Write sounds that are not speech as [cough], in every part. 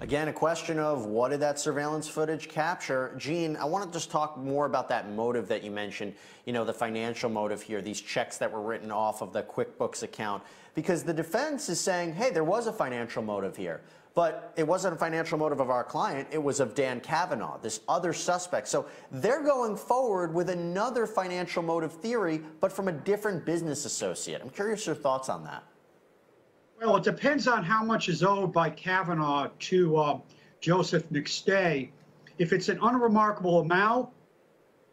Again, a question of what did that surveillance footage capture? Gene, I want to just talk more about that motive that you mentioned, you know, the financial motive here, these checks that were written off of the QuickBooks account, because the defense is saying, hey, there was a financial motive here. But it wasn't a financial motive of our client, it was of Dan Kavanaugh, this other suspect. So they're going forward with another financial motive theory, but from a different business associate. I'm curious your thoughts on that. Well, it depends on how much is owed by Kavanaugh to uh, Joseph McStay. If it's an unremarkable amount,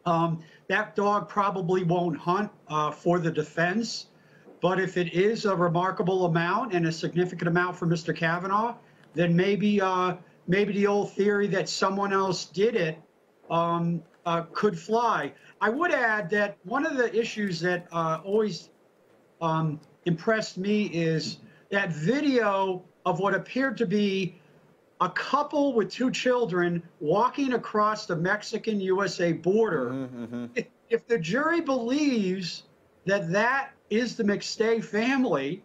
um, that dog probably won't hunt uh, for the defense. But if it is a remarkable amount and a significant amount for Mr. Kavanaugh, then maybe uh, maybe the old theory that someone else did it um, uh, could fly. I would add that one of the issues that uh, always um, impressed me is that video of what appeared to be a couple with two children walking across the Mexican USA border. Mm-hmm, mm-hmm. If, if, the jury believes that that is the McStay family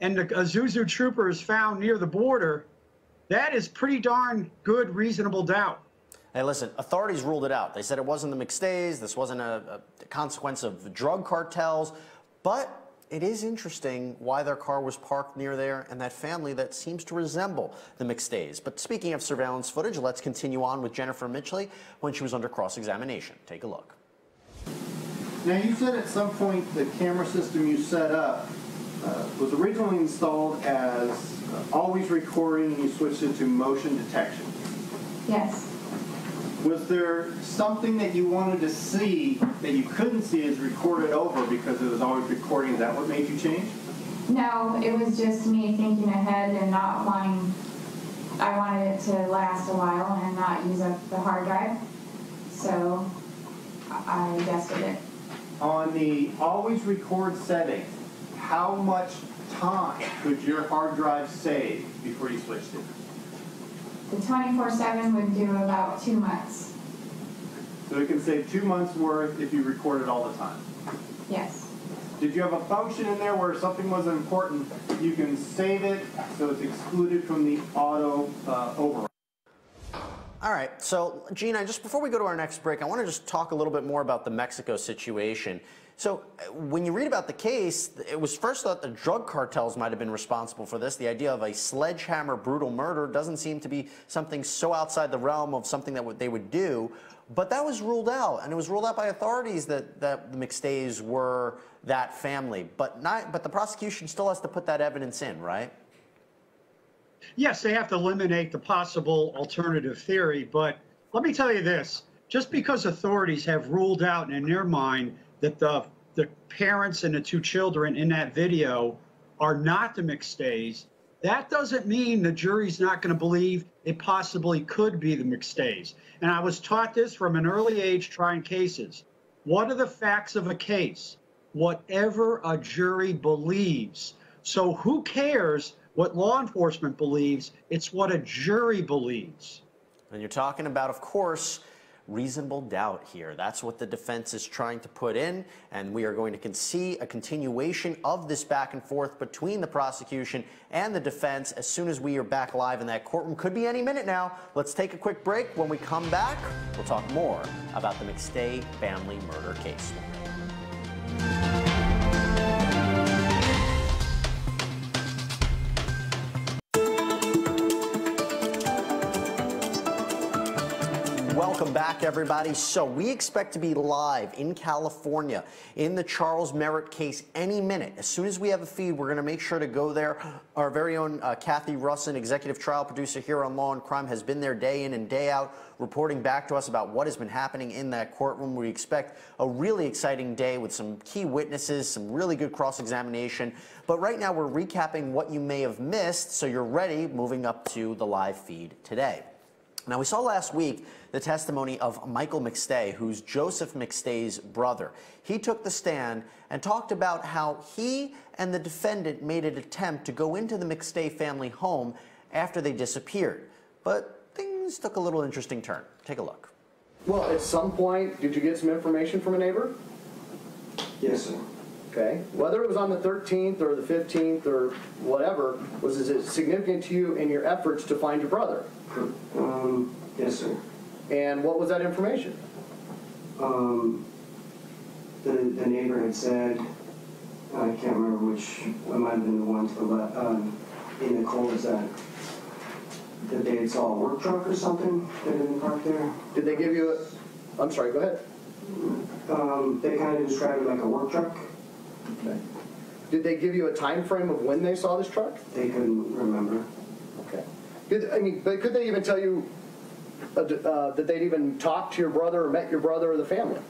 and the Isuzu trooper is found near the border, that is pretty darn good reasonable doubt. Hey, listen, authorities ruled it out. They said it wasn't the McStays, this wasn't a, a consequence of drug cartels, but it is interesting why their car was parked near there and that family that seems to resemble the McStays. But speaking of surveillance footage, let's continue on with Jennifer Mitchell when she was under cross-examination. Take a look. Now, you said at some point the camera system you set up uh, was originally installed as uh, always recording and you switched it to motion detection. Yes. Was there something that you wanted to see that you couldn't see as recorded over because it was always recording? Is that what made you change? No, it was just me thinking ahead and not wanting, I wanted it to last a while and not use up the hard drive. So I adjusted it. On the always record setting, how much time could your hard drive save before you switched it? The 24-7 would do about two months. So it can save two months worth if you record it all the time? Yes. Did you have a function in there where something wasn't important, you can save it so it's excluded from the auto uh, override? All right, so Gina, just before we go to our next break, I want to just talk a little bit more about the Mexico situation. So uh, when you read about the case, it was first thought the drug cartels might have been responsible for this. The idea of a sledgehammer brutal murder doesn't seem to be something so outside the realm of something that they would do. But that was ruled out, and it was ruled out by authorities that, that the McStays were that family. But not, but the prosecution still has to put that evidence in, right? Yes, they have to eliminate the possible alternative theory. But let me tell you this: just because authorities have ruled out in their mind that the the parents and the two children in that video are not the McStays, that doesn't mean the jury's not going to believe it possibly could be the McStays. And I was taught this from an early age trying cases. What are the facts of a case? Whatever a jury believes. So who cares what law enforcement believes? It's what a jury believes. And you're talking about, of course, reasonable doubt here. That's what the defense is trying to put in, and we are going to see a continuation of this back and forth between the prosecution and the defense as soon as we are back live in that courtroom. Could be any minute now. Let's take a quick break. When we come back, we'll talk more about the McStay family murder case. Welcome back, everybody. So we expect to be live in California in the Charles Merritt case any minute. As soon as we have a feed, we're going to make sure to go there. Our very own uh, Kathy Russin, executive trial producer here on Law and Crime, has been there day in and day out, reporting back to us about what has been happening in that courtroom. We expect a really exciting day with some key witnesses, some really good cross-examination. But right now, we're recapping what you may have missed, so you're ready moving up to the live feed today. Now, we saw last week the testimony of Michael McStay, who's Joseph McStay's brother. He took the stand and talked about how he and the defendant made an attempt to go into the McStay family home after they disappeared. But things took a little interesting turn. Take a look. Well, at some point, did you get some information from a neighbor? Yes, sir. Okay? Whether it was on the 13th or the 15th or whatever, was it significant to you in your efforts to find your brother? Um, yes, sir. And what was that information? Um, the, the neighbor had said, I can't remember which, it might have been the one to the left, um, in the cul-de-sac, that they had saw a work truck or something that had been parked there. Did they give you a, I'm sorry, go ahead. Um, they kind of described it like a work truck. Okay. Did they give you a time frame of when they saw this truck? They couldn't remember. Okay. Did, I mean, but could they even tell you uh, uh, that they'd even talked to your brother or met your brother or the family?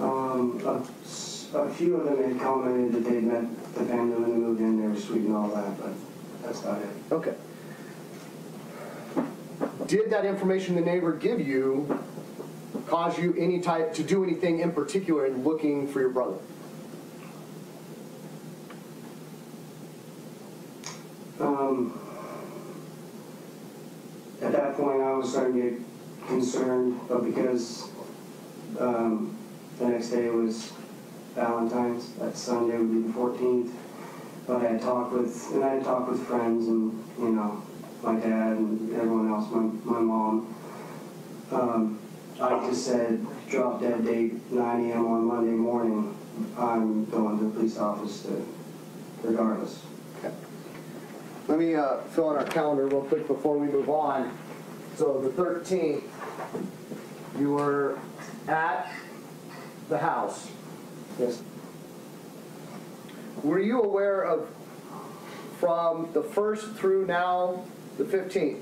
Um, a, a few of them had commented that they'd met the family when they moved in, they were sweet and all that, but that's not it. Okay. Did that information the neighbor give you cause you any type to do anything in particular in looking for your brother? Um, at that point, I was starting to get concerned, but because um, the next day was Valentine's, that Sunday would be the 14th. But I had talked with, and I had talked with friends and, you know, my dad and everyone else, my, my mom. Um, I just said, drop dead date, 9 a.m. on Monday morning. I'm going to the police office to, regardless. Let me uh, fill in our calendar real quick before we move on. So the 13th, you were at the house. Yes. Were you aware of, from the 1st through now, the 15th,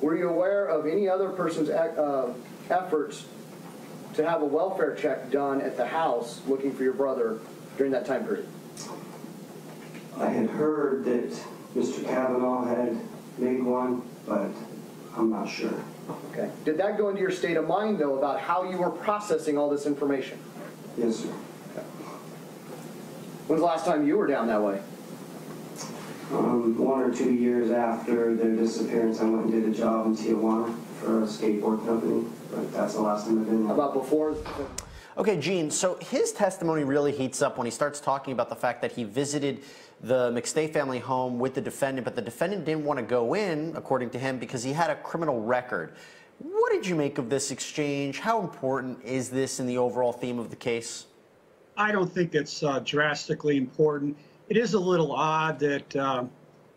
were you aware of any other person's uh, efforts to have a welfare check done at the house looking for your brother during that time period? I had heard that Mr. Kavanaugh had made one, but I'm not sure. Okay. Did that go into your state of mind, though, about how you were processing all this information? Yes, sir. Okay. When's the last time you were down that way? Um, one or two years after their disappearance, I went and did a job in Tijuana for a skateboard company, but that's the last time I've been there. about before? Okay, Gene, so his testimony really heats up when he starts talking about the fact that he visited the McStay family home with the defendant, but the defendant didn't want to go in, according to him, because he had a criminal record. What did you make of this exchange? How important is this in the overall theme of the case? I don't think it's uh, drastically important. It is a little odd that uh,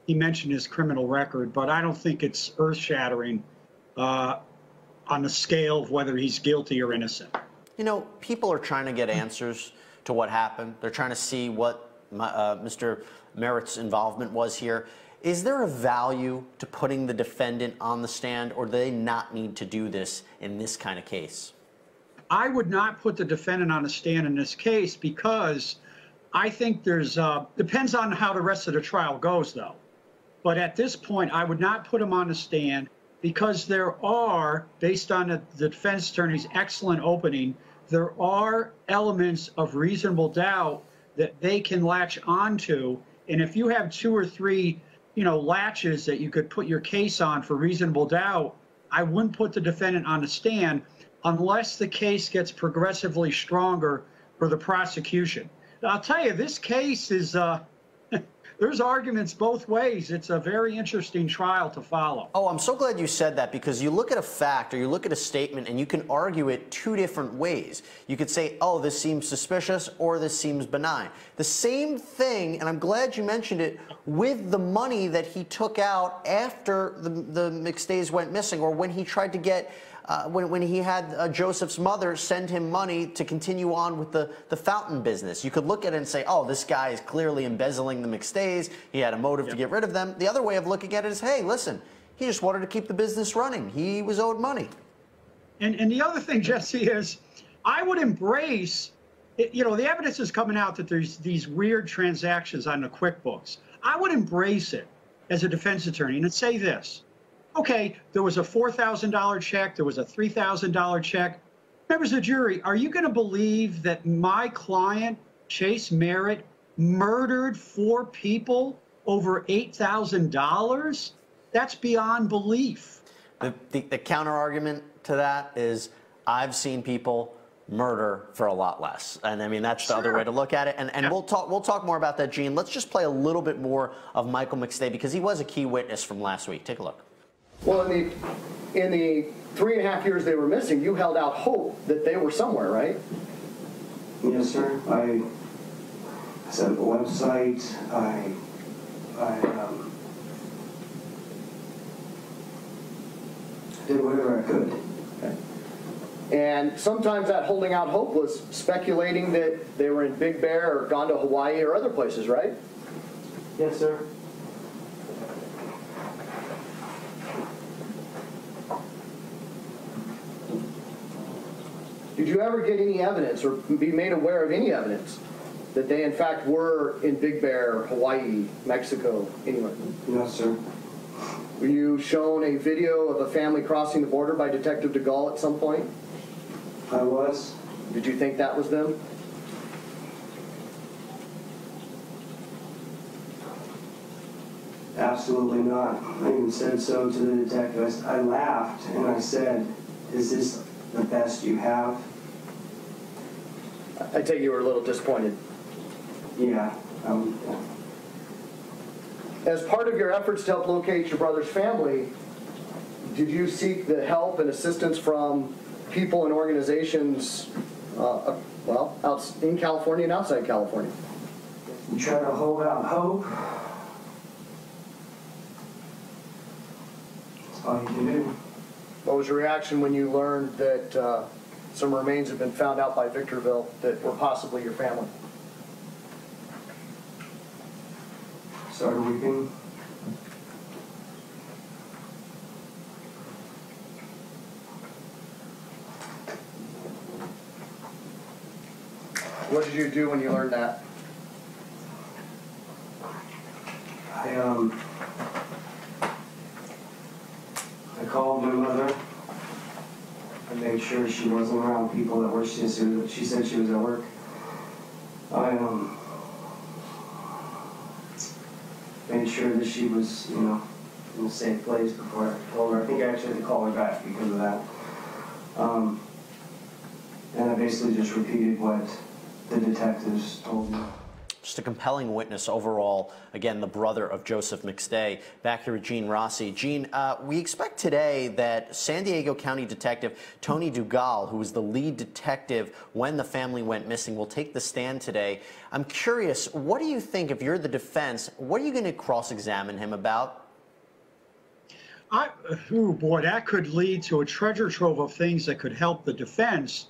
he mentioned his criminal record, but I don't think it's earth shattering uh, on the scale of whether he's guilty or innocent. You know, people are trying to get answers to what happened. They're trying to see what uh, Mr. Merritt's involvement was here. Is there a value to putting the defendant on the stand, or do they not need to do this in this kind of case? I would not put the defendant on a stand in this case because I think there's, uh, depends on how the rest of the trial goes, though. But at this point, I would not put him on the stand because there are, based on the, the defense attorney's excellent opening, there are elements of reasonable doubt that they can latch onto. And if you have two or three, you know, latches that you could put your case on for reasonable doubt, I wouldn't put the defendant on the stand unless the case gets progressively stronger for the prosecution. I'll tell you, this case is, uh, there's arguments both ways. It's a very interesting trial to follow. Oh, I'm so glad you said that because you look at a fact or you look at a statement and you can argue it two different ways. You could say, oh, this seems suspicious or this seems benign. The same thing, and I'm glad you mentioned it, with the money that he took out after the, the McStays went missing or when he tried to get. Uh, when, when he had uh, Joseph's mother send him money to continue on with the, the fountain business. You could look at it and say, oh, this guy is clearly embezzling the McStays. He had a motive to get rid of them. The other way of looking at it is, hey, listen, he just wanted to keep the business running. He was owed money. And, and the other thing, [laughs] Jesse, is I would embrace, you know, the evidence is coming out that there's these weird transactions on the QuickBooks. I would embrace it as a defense attorney and say this. Okay, there was a $4,000 check, there was a $3,000 check. Members of the jury, are you going to believe that my client, Chase Merritt, murdered four people over $8,000? That's beyond belief. The, the, the counter argument to that is I've seen people murder for a lot less. And I mean, that's the other way to look at it. And, and Yeah. we'll talk we'll talk more about that, Gene. Let's just play a little bit more of Michael McStay because he was a key witness from last week. Take a look. Well, in the, in the three and a half years they were missing, you held out hope that they were somewhere, right? Yes, sir. I set up a website. I, I um, did whatever I could. And sometimes that holding out hope was speculating that they were in Big Bear or gone to Hawaii or other places, right? Yes, sir. Did you ever get any evidence or be made aware of any evidence that they in fact were in Big Bear, Hawaii, Mexico, anywhere? No, sir. Were you shown a video of a family crossing the border by Detective Dugal at some point? I was. Did you think that was them? Absolutely not. I even said so to the detective. I laughed and I said, "Is this the best you have?" I take you were a little disappointed. Yeah. Um. As part of your efforts to help locate your brother's family, did you seek the help and assistance from people and organizations, uh, well, out in California and outside California? You try to hold out hope. That's all you can do. What was your reaction when you learned that uh, some remains have been found out by Victorville that were possibly your family? Started weeping. What did you do when you learned that? I um. I called my mother. I made sure she wasn't around people that were. She she said she was at work. I um. Made sure that she was, you know, in a safe place before I told her. I think I actually had to call her back because of that. Um, and I basically just repeated what the detectives told me. Just a compelling witness overall. Again, the brother of Joseph McStay. Back here with Gene Rossi. Gene, uh, we expect today that San Diego County Detective Tony Dugal, who was the lead detective when the family went missing, will take the stand today. I'm curious, what do you think, if you're the defense, what are you going to cross examine him about? I, oh boy, that could lead to a treasure trove of things that could help the defense.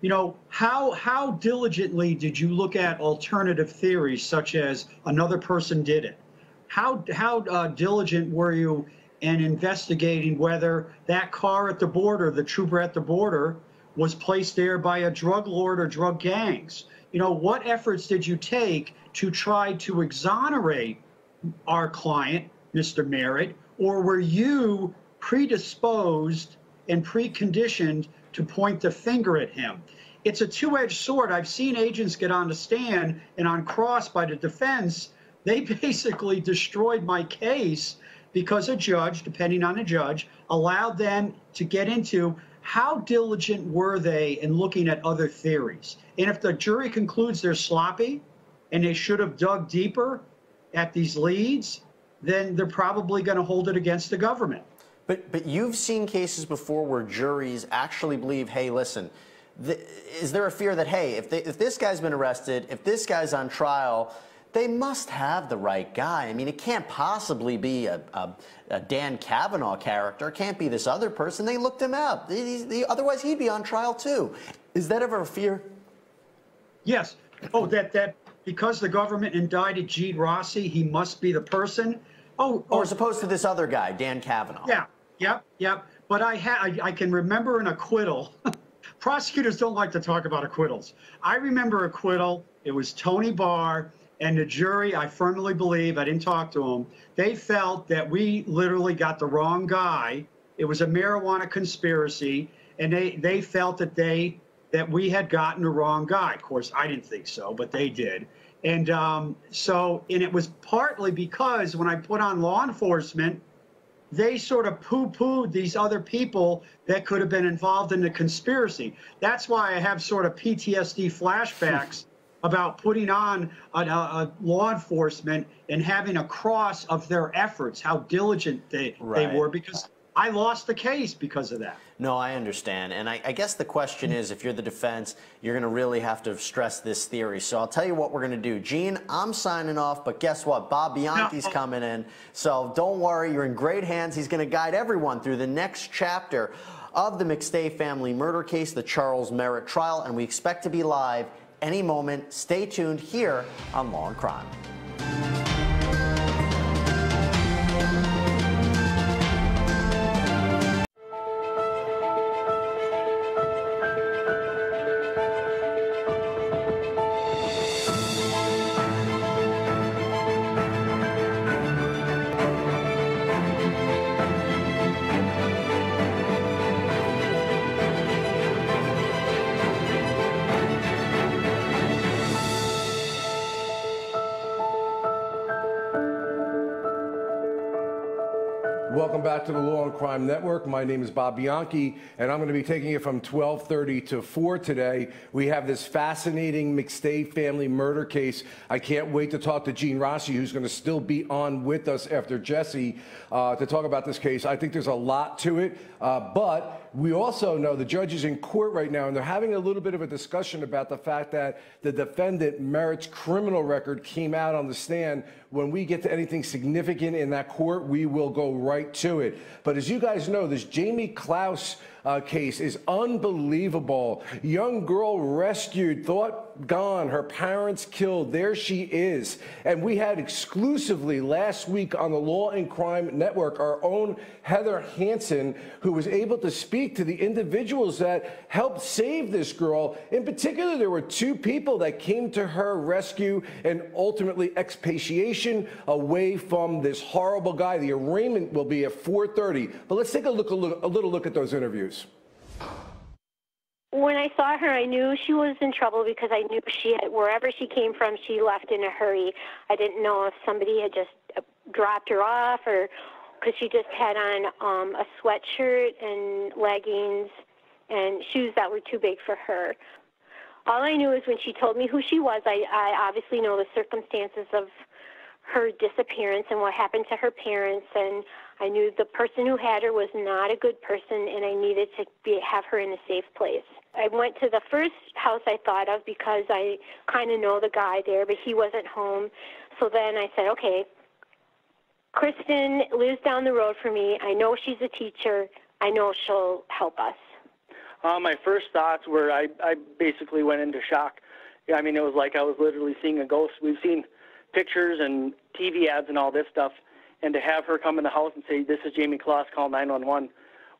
You know, how how diligently did you look at alternative theories such as another person did it? How how uh, diligent were you in investigating whether that car at the border, the trooper at the border, was placed there by a drug lord or drug gangs? You know, what efforts did you take to try to exonerate our client, Mr. Merritt, or were you predisposed and preconditioned to point the finger at him? It's a two edged sword. I've seen agents get on the stand and on cross by the defense. They [laughs] basically destroyed my case because a judge, depending on the judge, allowed them to get into how diligent were they in looking at other theories. And if the jury concludes they're sloppy and they should have dug deeper, at these leads, then they're probably going to hold it against the government. But but you've seen cases before where juries actually believe, hey, listen, th- is there a fear that hey, if they, if this guy's been arrested, if this guy's on trial, they must have the right guy. I mean, it can't possibly be a, a, a Dan Kavanaugh character. It can't be this other person. They looked him up. He- he- otherwise, he'd be on trial too. Is that ever a fear? Yes. Oh, that that because the government indicted Gene Rossi, he must be the person. Oh, Or oh, as opposed to this other guy, Dan Kavanaugh? yeah, yep, yep. But I ha- I, I can remember an acquittal. [laughs] Prosecutors don't like to talk about acquittals. I remember acquittal. It was Tony Barr and the jury. I firmly believe I didn't talk to them. They felt that we literally got the wrong guy. It was a marijuana conspiracy, and they they felt that they that we had gotten the wrong guy. Of course, I didn't think so, but they did. And um, so, and it was partly because when I put on law enforcement, they sort of poo-pooed these other people that could have been involved in the conspiracy. That's why I have sort of PTSD flashbacks [laughs] about putting on a, a, law enforcement and having a cross of their efforts, how diligent they, Right. they were, because I lost the case because of that. No, I understand. And I, I guess the question is if you're the defense, you're going to really have to stress this theory. So I'll tell you what we're going to do. Gene, I'm signing off, but guess what? Bob Bianchi's No. coming in. So don't worry, you're in great hands. He's going to guide everyone through the next chapter of the McStay family murder case, the Charles Merritt trial, and we expect to be live any moment. Stay tuned here on Law and Crime. Crime Network. My name is Bob Bianchi, and I'm going to be taking it from 12:30 to 4 today. We have this fascinating McStay family murder case. I can't wait to talk to Gene Rossi, who's going to still be on with us after Jesse uh, to talk about this case. I think there's a lot to it, uh, but we also know the judge is in court right now, and they're having a little bit of a discussion about the fact that the defendant Merritt's criminal record came out on the stand. When we get to anything significant in that court, we will go right to it. But as you guys know, this Jayme Closs uh, case is unbelievable. Young girl rescued, thought gone, her parents killed. There she is. And we had exclusively last week on the Law and Crime Network our own Heather Hansen, who was able to speak to the individuals that helped save this girl. In particular, there were two people that came to her rescue and ultimately expatiation away from this horrible guy. The arraignment will be at 4:30. But let's take a look a little, a little look at those interviews. When I saw her, I knew she was in trouble because I knew she had, wherever she came from, she left in a hurry. I didn't know if somebody had just uh, dropped her off or because she just had on um, a sweatshirt and leggings and shoes that were too big for her. All I knew is when she told me who she was, I, I obviously know the circumstances of her disappearance and what happened to her parents and I knew the person who had her was not a good person and I needed to be, have her in a safe place. I went to the first house I thought of because I kind of know the guy there, but he wasn't home. So then I said, okay, Kristen lives down the road from me. I know she's a teacher. I know she'll help us. Uh, my first thoughts were I, I basically went into shock. I mean, it was like I was literally seeing a ghost. We've seen pictures and TV ads and all this stuff, and to have her come in the house and say, "This is Jayme Closs, call 911,"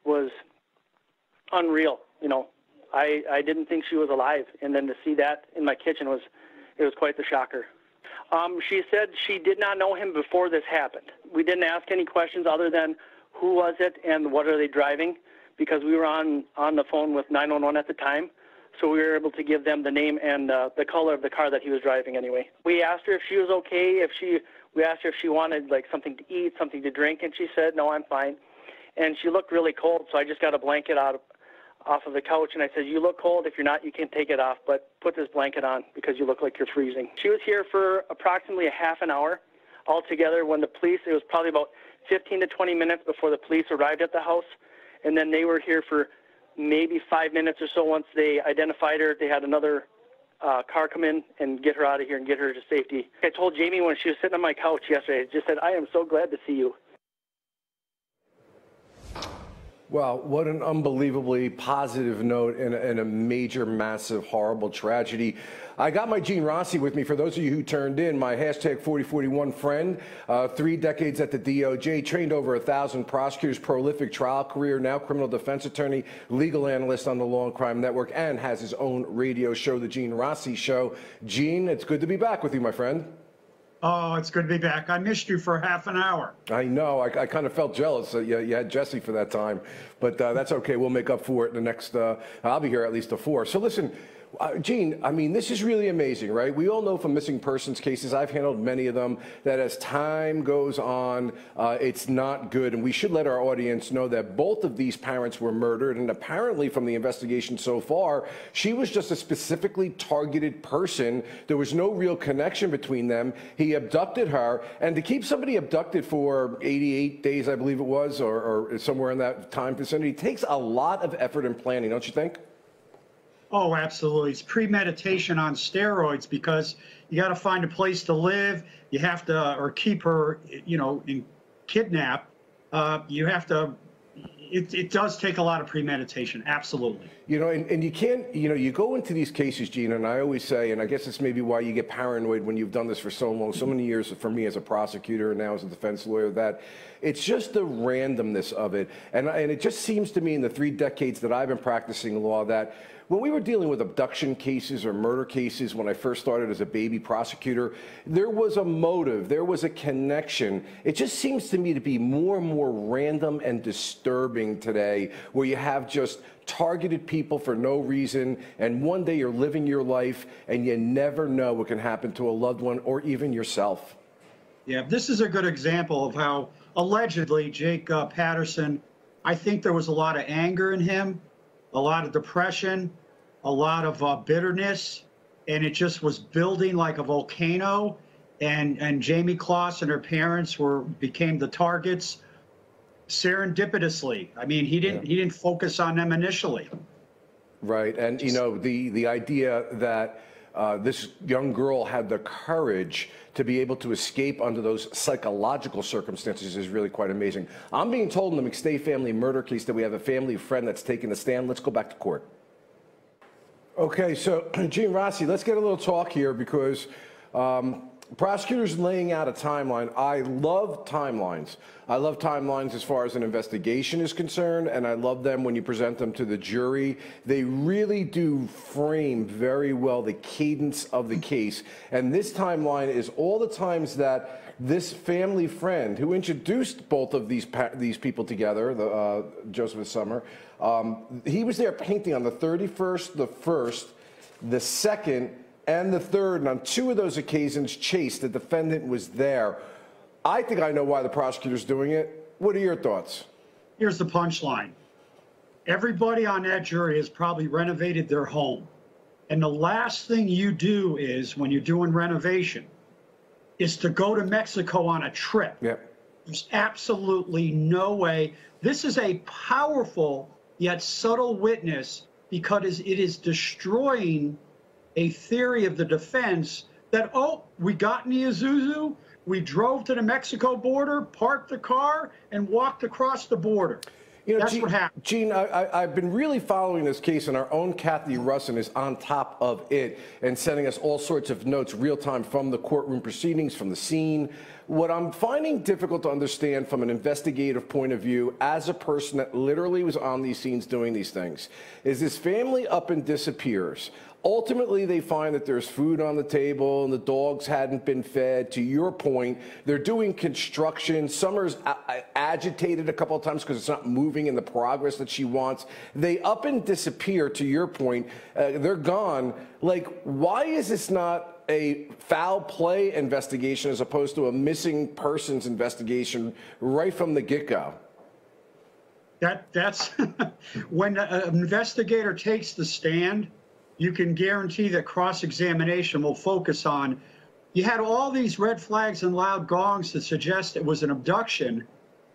was unreal. You know, I I didn't think she was alive, and then to see that in my kitchen was it was quite the shocker. Um, she said she did not know him before this happened. We didn't ask any questions other than who was it and what are they driving, because we were on on the phone with 911 at the time, so we were able to give them the name and uh, the color of the car that he was driving. Anyway, we asked her if she was okay, if she we asked her if she wanted like something to eat, something to drink, and she said no, I'm fine. And she looked really cold, so I just got a blanket out of off of the couch and I said, You look cold. If you're not, you can take it off, but put this blanket on because you look like you're freezing. She was here for approximately a half an hour altogether. When the police, it was probably about 15 to 20 minutes before the police arrived at the house. And then they were here for maybe five minutes or so once they identified her. They had another uh, car come in and get her out of here and get her to safety. I told Jayme when she was sitting on my couch yesterday, I just said, I am so glad to see you. Well, what an unbelievably positive note a, and a major, massive, horrible tragedy. I got my Gene Rossi with me. For those of you who turned in, my hashtag 4041 friend, uh, three decades at the DOJ, trained over a thousand prosecutors, prolific trial career, now criminal defense attorney, legal analyst on the Law and Crime Network, and has his own radio show, The Gene Rossi Show. Gene, it's good to be back with you, my friend. Oh, it's good to be back. I missed you for half an hour. I know. I, I kind of felt jealous that you, you had Jesse for that time, but uh, that's okay. We'll make up for it in the next. Uh, I'll be here at least a four. So listen, Uh, Gene, I mean, this is really amazing, right? We all know from missing persons cases, I've handled many of them, that as time goes on, uh, it's not good. And we should let our audience know that both of these parents were murdered. And apparently, from the investigation so far, she was just a specifically targeted person. There was no real connection between them. He abducted her. And to keep somebody abducted for 88 days, I believe it was, or, or somewhere in that time vicinity, takes a lot of effort and planning, don't you think? Oh, absolutely. It's premeditation on steroids because you got to find a place to live. You have to, or keep her, you know, in kidnap. Uh, you have to. It, it does take a lot of premeditation. Absolutely. You know, and, and you can't, you know, you go into these cases, Gina, and I always say, and I guess it's maybe why you get paranoid when you've done this for so long, so many years for me as a prosecutor and now as a defense lawyer, that it's just the randomness of it. And, and it just seems to me in the three decades that I've been practicing law that when we were dealing with abduction cases or murder cases when I first started as a baby prosecutor, there was a motive, there was a connection. It just seems to me to be more and more random and disturbing today, where you have just targeted people for no reason, and one day you're living your life and you never know what can happen to a loved one or even yourself. Yeah, this is a good example of how allegedly Jake uh, Patterson, I think there was a lot of anger in him, a lot of depression, a lot of uh, bitterness, and it just was building like a volcano. And and Jayme Closs and her parents were became the targets serendipitously. I mean, he didn't yeah. he didn't focus on them initially. Right, and you know the the idea that. Uh, this young girl had the courage to be able to escape under those psychological circumstances is really quite amazing. I'm being told in the McStay family murder case that we have a family friend that's taken the stand. Let's go back to court. Okay, so [clears throat] Gene Rossi, let's get a little talk here because um, prosecutors laying out a timeline. I love timelines. I love timelines as far as an investigation is concerned, and I love them when you present them to the jury. They really do frame very well the cadence of the case. And this timeline is all the times that this family friend who introduced both of these these people together, the, uh, Joseph Summer, um, he was there painting on the 31st, the 1st, the 2nd, and the 3rd. And on two of those occasions, Chase, the defendant, was there. I think I know why the prosecutor's doing it. What are your thoughts? Here's the punchline everybody on that jury has probably renovated their home. And the last thing you do is, when you're doing renovation, is to go to Mexico on a trip. Yep. There's absolutely no way. This is a powerful yet subtle witness because it is destroying a theory of the defense that, oh, we got in the Isuzu, we drove to the Mexico border, parked the car, and walked across the border. You know, That's Gene, what happened. Gene, I, have been really following this case, and our own Kathy Russin is on top of it and sending us all sorts of notes real time from the courtroom proceedings, from the scene. What I'm finding difficult to understand from an investigative point of view, as a person that literally was on these scenes doing these things, is this family up and disappears. Ultimately, they find that there's food on the table and the dogs hadn't been fed. To your point, they're doing construction. Summer's agitated a couple of times because it's not moving in the progress that she wants. They up and disappear, to your point. Uh, they're gone. Like, why is this not a foul play investigation as opposed to a missing persons investigation right from the get go? That, that's [laughs] when an investigator takes the stand you can guarantee that cross-examination will focus on you had all these red flags and loud gongs to suggest it was an abduction,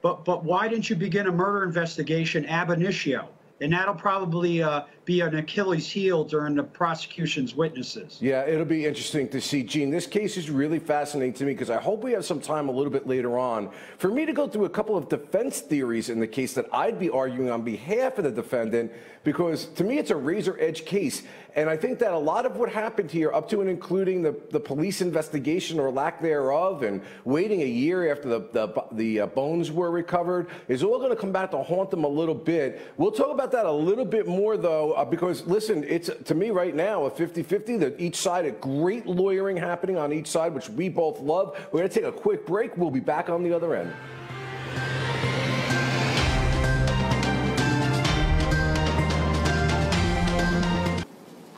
but but why didn't you begin a murder investigation ab initio? And that'll probably uh, be an Achilles heel during the prosecution's witnesses. Yeah, it'll be interesting to see. Gene, this case is really fascinating to me because I hope we have some time a little bit later on for me to go through a couple of defense theories in the case that I'd be arguing on behalf of the defendant because to me it's a razor edge case. And I think that a lot of what happened here, up to and including the, the police investigation or lack thereof, and waiting a year after the, the, the uh, bones were recovered, is all going to come back to haunt them a little bit. We'll talk about that a little bit more, though, uh, because listen, it's to me right now a 50-50 that each side, a great lawyering happening on each side, which we both love. We're going to take a quick break. We'll be back on the other end.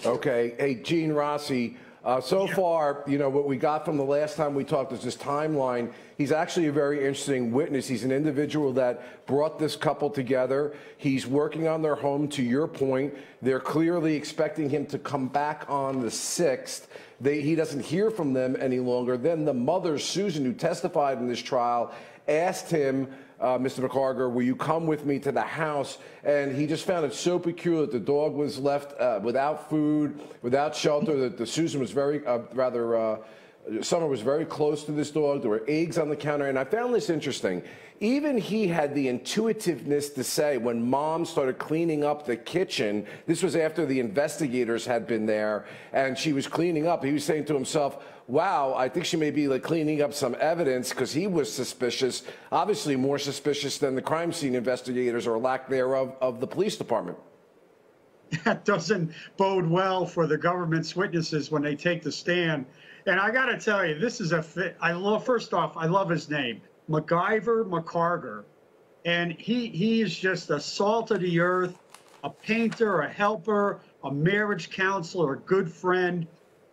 okay? Hey, Gene Rossi, uh, so far, you know, what we got from the last time we talked is this timeline. He's actually a very interesting witness. He's an individual that brought this couple together. He's working on their home, to your point. They're clearly expecting him to come back on the 6th. They, he doesn't hear from them any longer. Then the mother, Susan, who testified in this trial, asked him, uh, Mr. McCarger, will you come with me to the house? And he just found it so peculiar that the dog was left uh, without food, without shelter, that the Susan was very, uh, rather, uh, Summer was very close to this dog. There were eggs on the counter. And I found this interesting. Even he had the intuitiveness to say when mom started cleaning up the kitchen, this was after the investigators had been there and she was cleaning up, he was saying to himself, wow, I think she may be like cleaning up some evidence because he was suspicious, obviously more suspicious than the crime scene investigators or lack thereof of the police department. That doesn't bode well for the government's witnesses when they take the stand. And I got to tell you, this is a fit. I love, first off, I love his name, MacGyver McCarger. And he, he is just a salt of the earth, a painter, a helper, a marriage counselor, a good friend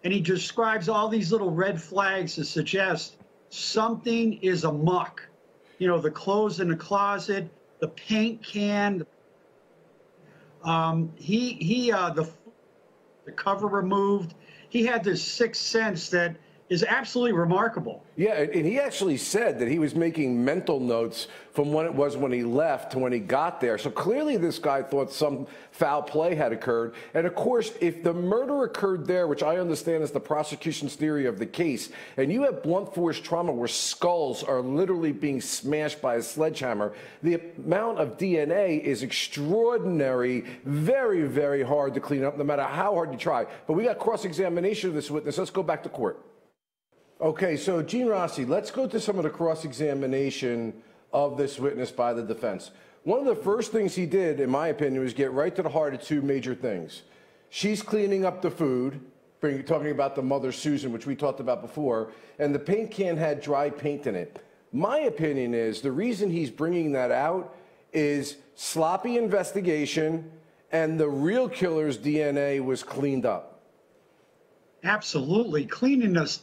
and he describes all these little red flags to suggest something is amuck. You know, the clothes in the closet, the paint can. Um, he he uh, the the cover removed. He had this sixth sense that is absolutely remarkable. Yeah, and he actually said that he was making mental notes from when it was when he left to when he got there. So clearly, this guy thought some foul play had occurred. And of course, if the murder occurred there, which I understand is the prosecution's theory of the case, and you have blunt force trauma where skulls are literally being smashed by a sledgehammer, the amount of DNA is extraordinary, very, very hard to clean up, no matter how hard you try. But we got cross examination of this witness. Let's go back to court. Okay, so Gene Rossi, let's go to some of the cross examination of this witness by the defense. One of the first things he did, in my opinion, was get right to the heart of two major things. She's cleaning up the food, talking about the mother Susan, which we talked about before, and the paint can had dry paint in it. My opinion is the reason he's bringing that out is sloppy investigation and the real killer's DNA was cleaned up. Absolutely. Cleanliness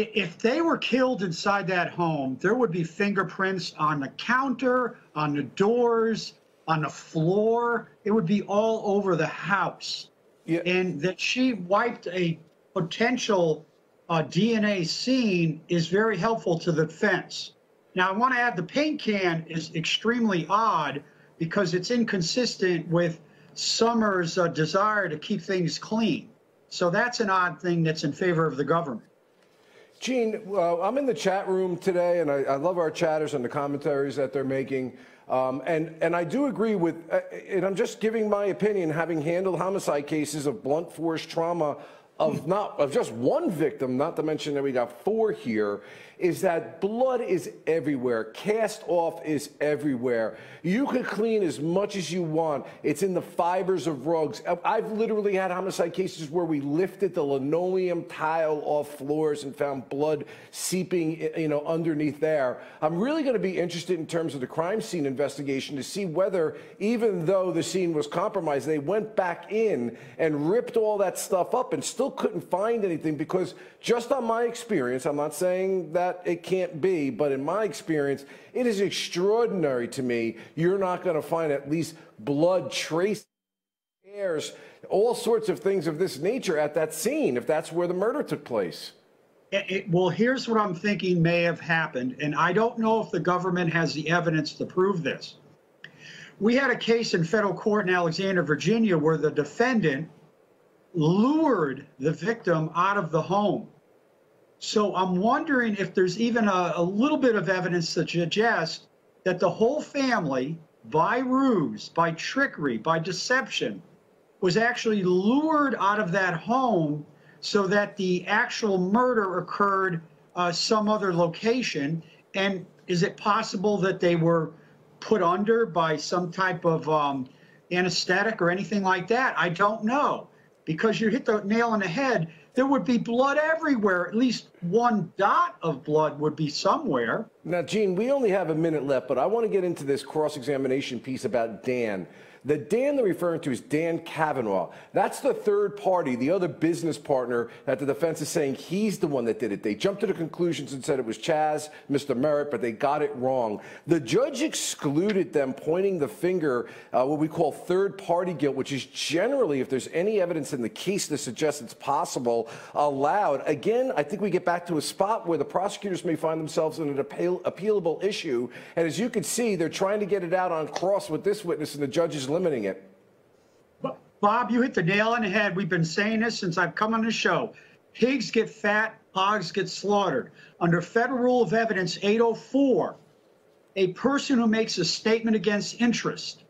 if they were killed inside that home, there would be fingerprints on the counter, on the doors, on the floor. It would be all over the house. Yeah. And that she wiped a potential uh, DNA scene is very helpful to the defense. Now, I want to add the paint can is extremely odd because it's inconsistent with Summer's uh, desire to keep things clean. So that's an odd thing that's in favor of the government. Gene, well, I'm in the chat room today, and I, I, love our chatters and the commentaries that they're making. Um, and, and I do agree with, uh, and I'm just giving my opinion, having handled homicide cases of blunt force trauma of not of just one victim, not to mention that we got four here, is that blood is everywhere. Cast off is everywhere. You can clean as much as you want. It's in the fibers of rugs. I've literally had homicide cases where we lifted the linoleum tile off floors and found blood seeping, you know, underneath there. I'm really going to be interested in terms of the crime scene investigation to see whether, even though the scene was compromised, they went back in and ripped all that stuff up and still couldn't find anything because just on my experience, I'm not saying that it can't be, but in my experience, it is extraordinary to me. You're not going to find at least blood trace hairs, all sorts of things of this nature at that scene, if that's where the murder took place. It, it, well, here's what I'm thinking may have happened, and I don't know if the government has the evidence to prove this. We had a case in federal court in Alexandria, Virginia, where the defendant lured the victim out of the home so I'm wondering if there's even a, a little bit of evidence to suggest that the whole family, by ruse, by trickery, by deception, was actually lured out of that home so that the actual murder occurred uh, some other location. And is it possible that they were put under by some type of um, anesthetic or anything like that? I don't know. Because you hit the nail on the head there would be blood everywhere. At least one dot of blood would be somewhere. Now, Gene, we only have a minute left, but I want to get into this cross-examination piece about Dan. The Dan they're referring to is Dan Kavanaugh. That's the third party, the other business partner that the defense is saying he's the one that did it. They jumped to the conclusions and said it was Chaz, Mr. Merritt, but they got it wrong. The judge excluded them pointing the finger, uh, what we call third party guilt, which is generally, if there's any evidence in the case that suggests it's possible, allowed. Again, I think we get back to a spot where the prosecutors may find themselves in an appeal, appealable issue. And as you can see, they're trying to get it out on cross with this witness, and the judge is limiting it. Bob, you hit the nail on the head. We've been saying this since I've come on the show. Pigs get fat, hogs get slaughtered. Under Federal Rule of Evidence 804, a person who makes a statement against interest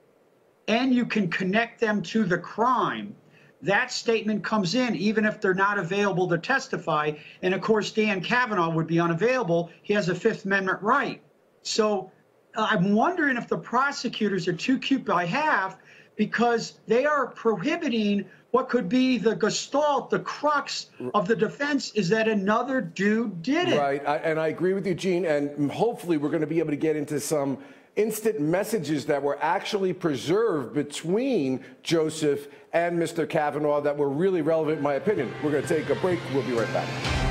and you can connect them to the crime, that statement comes in even if they're not available to testify. And of course, Dan Kavanaugh would be unavailable. He has a Fifth Amendment right. So I'm wondering if the prosecutors are too cute by half because they are prohibiting what could be the gestalt, the crux of the defense is that another dude did it. Right, I, and I agree with you, Gene. And hopefully, we're going to be able to get into some instant messages that were actually preserved between Joseph and Mr. Kavanaugh that were really relevant, in my opinion. We're going to take a break. We'll be right back.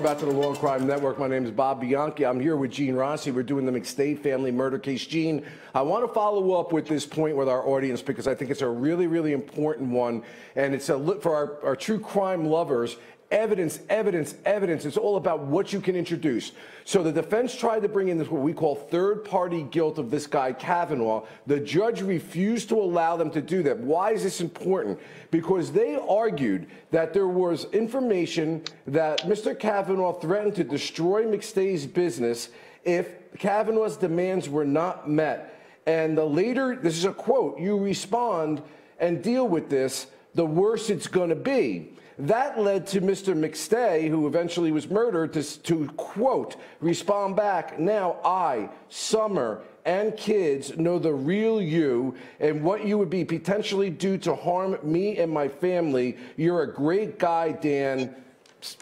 Welcome back to the Law and Crime Network. My name is Bob Bianchi. I'm here with Gene Rossi. We're doing the McStay family murder case. Gene, I want to follow up with this point with our audience because I think it's a really, really important one. And it's a look for our, our true crime lovers evidence, evidence, evidence. It's all about what you can introduce. So the defense tried to bring in this what we call third party guilt of this guy Kavanaugh. The judge refused to allow them to do that. Why is this important? Because they argued that there was information that Mr. Kavanaugh threatened to destroy McStay's business if Kavanaugh's demands were not met. And the later, this is a quote, you respond and deal with this, the worse it's going to be. That led to Mr. McStay, who eventually was murdered, to, to quote, respond back, now I, Summer, and kids know the real you and what you would be potentially do to harm me and my family. You're a great guy, Dan.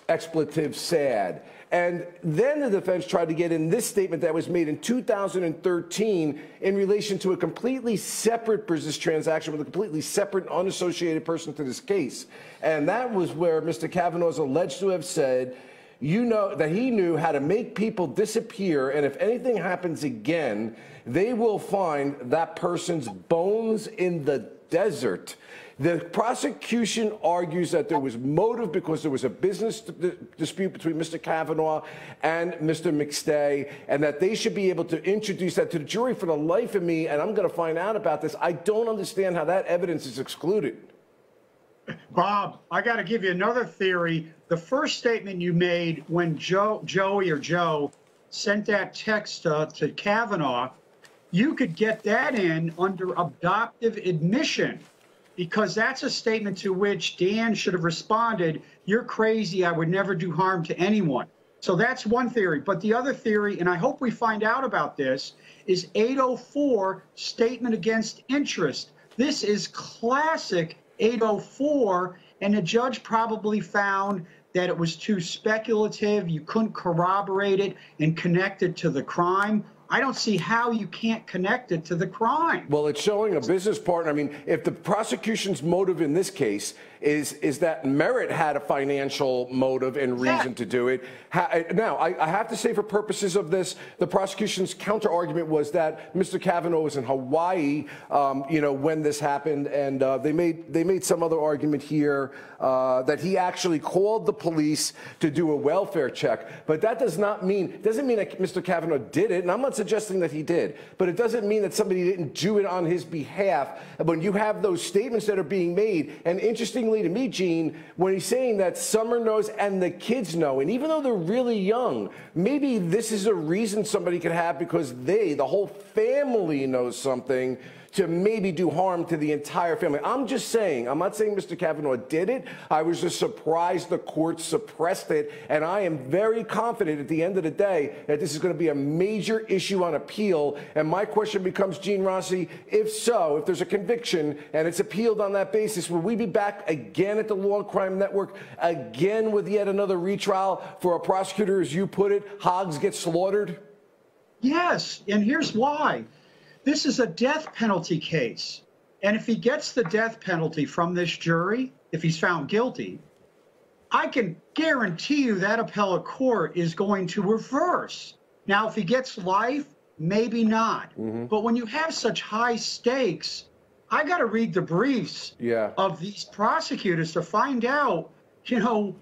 Expletive sad. And then the defense tried to get in this statement that was made in 2013 in relation to a completely separate business transaction with a completely separate, unassociated person to this case. And that was where Mr. Kavanaugh is alleged to have said, you know, that he knew how to make people disappear. And if anything happens again, they will find that person's bones in the desert. The prosecution argues that there was motive because there was a business dispute between Mr. Kavanaugh and Mr. McStay, and that they should be able to introduce that to the jury for the life of me. And I'm going to find out about this. I don't understand how that evidence is excluded. Bob, I got to give you another theory. The first statement you made when Joe, Joey or Joe sent that text uh, to Kavanaugh, you could get that in under adoptive admission because that's a statement to which Dan should have responded, You're crazy. I would never do harm to anyone. So that's one theory. But the other theory, and I hope we find out about this, is 804 statement against interest. This is classic 804, and the judge probably found that it was too speculative, you couldn't corroborate it and connect it to the crime. I don't see how you can't connect it to the crime. Well, it's showing a business partner. I mean, if the prosecution's motive in this case is is that Merritt had a financial motive and reason yeah. to do it. now, I, I, have to say, for purposes of this, the prosecution's counter argument was that Mr. Kavanaugh was in Hawaii, um, you know, when this happened, and uh, they made they made some other argument here uh, that he actually called the police to do a welfare check. But that does not mean doesn't mean that Mr. Kavanaugh did it, and I'm not suggesting that he did. But it doesn't mean that somebody didn't do it on his behalf. When you have those statements that are being made, and interestingly to me, Gene, when he's saying that Summer knows and the kids know, and even though they're really young, maybe this is a reason somebody could have because they, the whole family, knows something. To maybe do harm to the entire family. I'm just saying, I'm not saying Mr. Kavanaugh did it. I was just surprised the court suppressed it. And I am very confident at the end of the day that this is going to be a major issue on appeal. And my question becomes, Gene Rossi, if so, if there's a conviction and it's appealed on that basis, will we be back again at the Law and Crime Network, again with yet another retrial for a prosecutor, as you put it, Hogs get slaughtered? Yes, and here's why. This is a death penalty case. And if he gets the death penalty from this jury, if he's found guilty, I can guarantee you that appellate court is going to reverse. Now, if he gets life, maybe not. Mm-hmm. But when you have such high stakes, I got to read the briefs Yeah. of these prosecutors to find out, you know,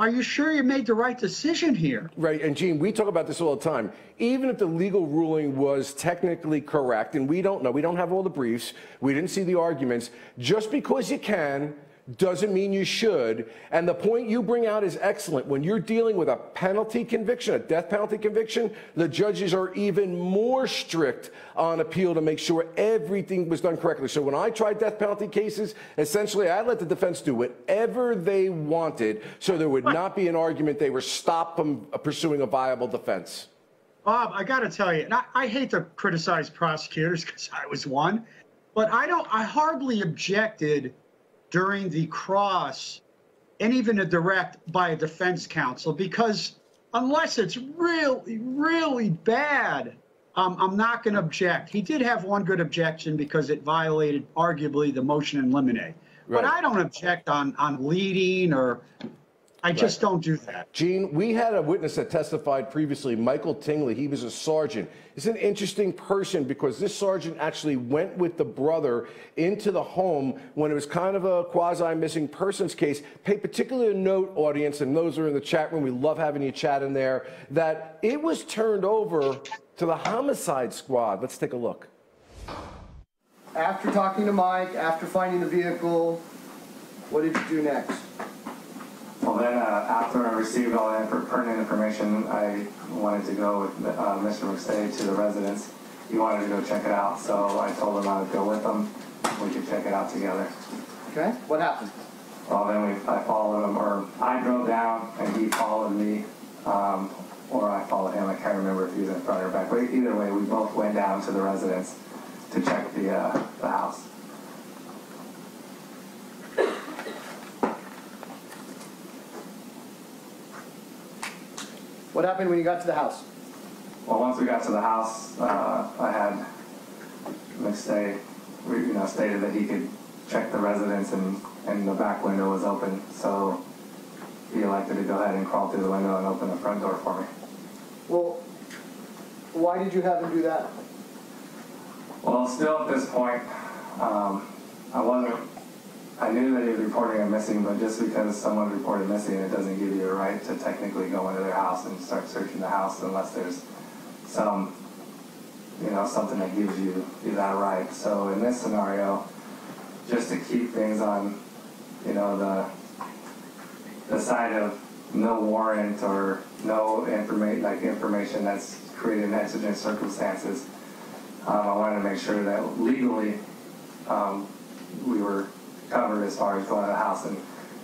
are you sure you made the right decision here? Right, and Gene, we talk about this all the time. Even if the legal ruling was technically correct, and we don't know, we don't have all the briefs, we didn't see the arguments, just because you can doesn't mean you should. And the point you bring out is excellent. When you're dealing with a penalty conviction, a death penalty conviction, the judges are even more strict on appeal to make sure everything was done correctly. So when I tried death penalty cases, essentially I let the defense do whatever they wanted so there would not be an argument they were stopped from pursuing a viable defense. Bob, I got to tell you, and I, I hate to criticize prosecutors because I was one, but I don't. I hardly objected during the cross and even a direct by a defense counsel because unless it's really, really bad, um, I'm not going to object. He did have one good objection because it violated arguably the motion in limine. But I don't object on on leading or. I just don't do that. Gene, we had a witness that testified previously, Michael Tingley. He was a sergeant. He's an interesting person because this sergeant actually went with the brother into the home when it was kind of a quasi missing persons case. Pay particular note, audience, and those who are in the chat room, we love having you chat in there, that it was turned over to the homicide squad. Let's take a look. After talking to Mike, after finding the vehicle, what did you do next? Well, then, uh, after I received all that per- pertinent information, I wanted to go with, uh, Mr. McStay to the residence. He wanted to go check it out, so I told him I would go with him. We could check it out together. Okay, what happened? Well, then we, I followed him, or I drove down and he followed me, um, or I followed him. I can't remember if he was in front or back. But either way, we both went down to the residence to check the, uh, the house. What happened when you got to the house? Well, once we got to the house, uh, I had McStay, we, you know, stated that he could check the residence and, and the back window was open. So he elected to go ahead and crawl through the window and open the front door for me. Well, why did you have him do that? Well, still at this point, um, I wasn't, I knew that he was reporting a missing, but just because someone reported missing, it doesn't give you a right to technically go into their house and start searching the house unless there's some, you know, something that gives you, that right. So in this scenario, just to keep things on, you know, the, the side of no warrant or no information, like information that's created in exigent circumstances, um, I wanted to make sure that legally, um, we were covered as far as going to the house. And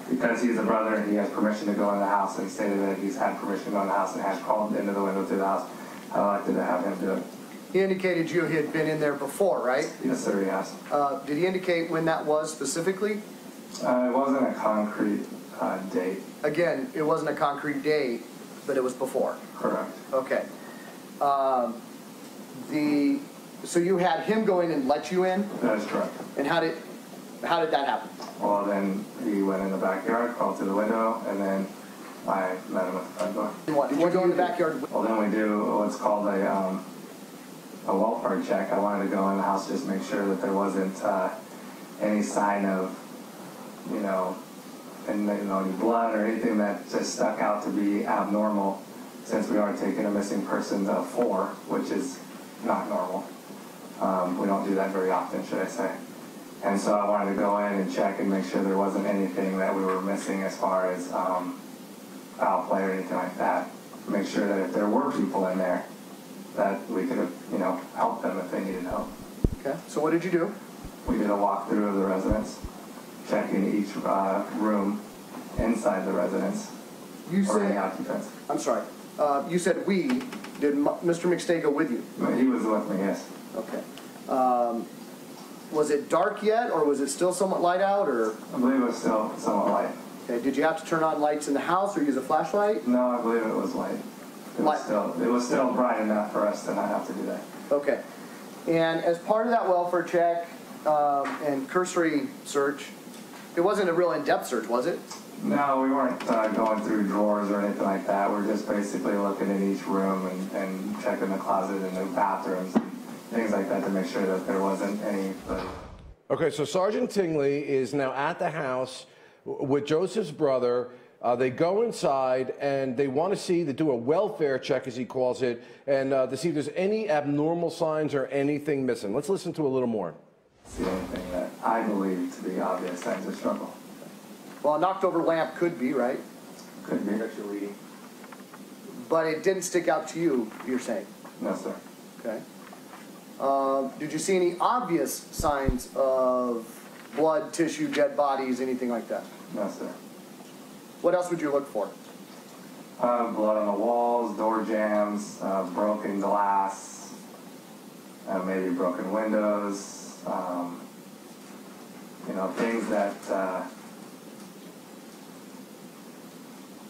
because he's a brother and he has permission to go in the house and stated that he's had permission to go in the house and has crawled into the window to the house, I elected to have him do it. He indicated you he had been in there before, right? Yes, sir, he has. Uh, did he indicate when that was specifically? Uh, it wasn't a concrete, uh, date, Again, it wasn't a concrete date, but it was before. correct. Okay. Um, the, so you had him go in and let you in? That is correct. And how did, how did that happen? Well, then he went in the backyard, crawled through the window, and then I met him at the front door. What, did you go in the backyard? Well, then we do what's called a, um, a welfare check. I wanted to go in the house, just to make sure that there wasn't, uh, any sign of, you know, and, you know, any blood or anything that just stuck out to be abnormal, since we are taking a missing person of four, which is not normal. Um, we don't do that very often, should I say. And so I wanted to go in and check and make sure there wasn't anything that we were missing as far as, um, foul play or anything like that. Make sure that if there were people in there, that we could have, you know, helped them if they needed help. Okay, so what did you do? We did a walkthrough of the residence, checking each uh, room inside the residence You any said, occupants. I'm sorry, uh, you said we, did M- Mr. McStay go with you? He was with me, yes. Okay. Um, was it dark yet, or was it still somewhat light out, or, I believe it was still somewhat light. okay, did you have to turn on lights in the house or use a flashlight? No, I believe it was light. It Light. was still, it was still bright enough for us to not have to do that. Okay. And as part of that welfare check um, and cursory search, it wasn't a real in-depth search, was it? No, we weren't uh, going through drawers or anything like that. We're just basically looking in each room and, and checking the closet and the bathrooms and things like that to make sure that there wasn't anybody. Okay, so Sergeant Tingley is now at the house with Joseph's brother. Uh, they go inside and they want to see, they do a welfare check, as he calls it, and uh, to see if there's any abnormal signs or anything missing. Let's listen to a little more. See anything that I believe to be obvious signs of struggle. Well, a knocked over lamp could be, right? Could be that you're reading. But it didn't stick out to you, you're saying? No, sir. Okay. Um, did you see any obvious signs of blood, tissue, dead bodies, anything like that? No, sir. What else would you look for? Uh, blood on the walls, door jams, uh, broken glass, uh, maybe broken windows, um, you know, things that, uh,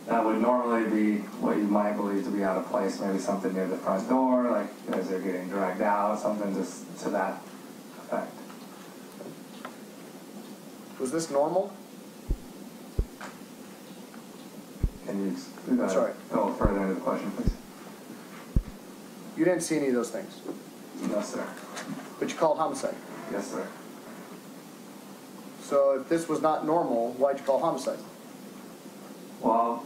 that would normally be what you might believe to be out of place, maybe something near the front door, like as they're getting dragged out, something just to that effect. Was this normal? Can you uh, Sorry. go further into the question, please? You didn't see any of those things, No, sir. but you called homicide. Yes, sir. So if this was not normal, why'd you call homicide? Well,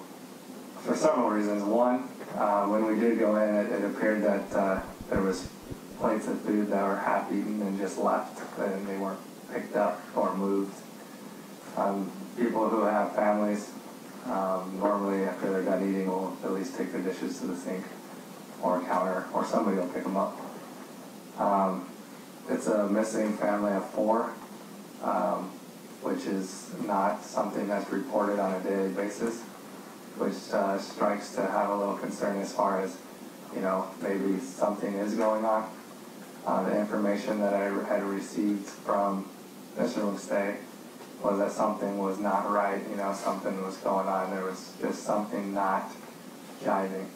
for several reasons. One, uh, when we did go in, it, it appeared that uh, there was plates of food that were half eaten and just left, and they weren't picked up or moved. Um, people who have families, um, normally after they're done eating, will at least take the dishes to the sink or counter, or somebody will pick them up. Um, it's a missing family of four, um, which is not something that's reported on a daily basis which uh, strikes to have a little concern as far as, you know, maybe something is going on. Uh, the information that I had received from Mr. McStay was that something was not right, you know, something was going on. There was just something not jiving.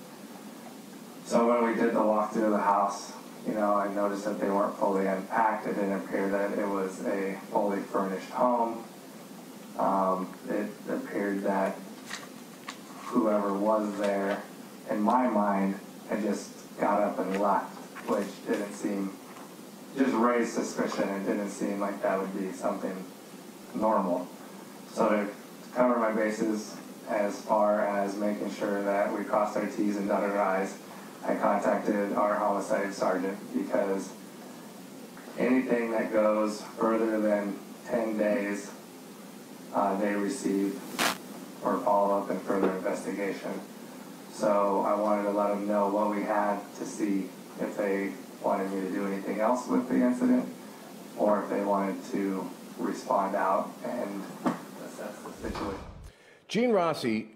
So when we did the walkthrough of the house, you know, I noticed that they weren't fully unpacked. It didn't appear that it was a fully furnished home. Um, it appeared that whoever was there, in my mind, had just got up and left, which didn't seem, just raised suspicion. It didn't seem like that would be something normal. So to cover my bases as far as making sure that we crossed our T's and dotted our I's, I contacted our homicide sergeant because anything that goes further than 10 days, uh, they receive for follow-up and further investigation. So I wanted to let them know what we had to see if they wanted me to do anything else with the incident or if they wanted to respond out and assess the situation. Gene Rossi,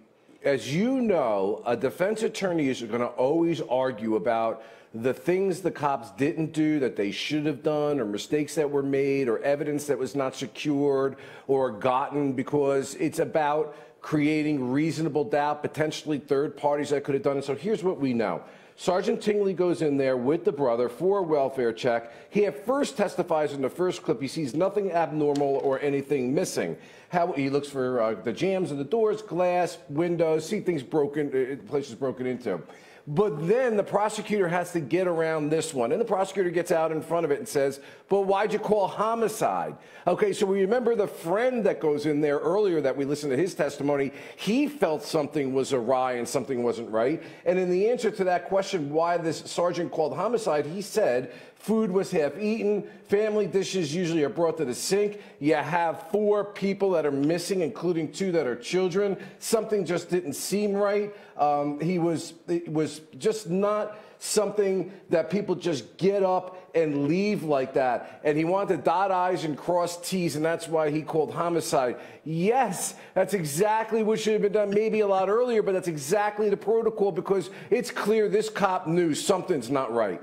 as you know, a defense attorney is going to always argue about the things the cops didn't do that they should have done, or mistakes that were made, or evidence that was not secured or gotten, because it's about creating reasonable doubt, potentially third parties that could have done it. So here's what we know. Sergeant Tingley goes in there with the brother for a welfare check. He at first testifies in the first clip he sees nothing abnormal or anything missing. How he looks for uh, the jams in the doors, glass, windows, see things broken, uh, places broken into. But then the prosecutor has to get around this one. And the prosecutor gets out in front of it and says, But why'd you call homicide? Okay, so we remember the friend that goes in there earlier that we listened to his testimony. He felt something was awry and something wasn't right. And in the answer to that question, why this sergeant called homicide, he said, Food was half eaten. Family dishes usually are brought to the sink. You have four people that are missing, including two that are children. Something just didn't seem right. Um, he was it was just not something that people just get up and leave like that. And he wanted to dot I's and cross T's, and that's why he called homicide. Yes, that's exactly what should have been done, maybe a lot earlier, but that's exactly the protocol because it's clear this cop knew something's not right.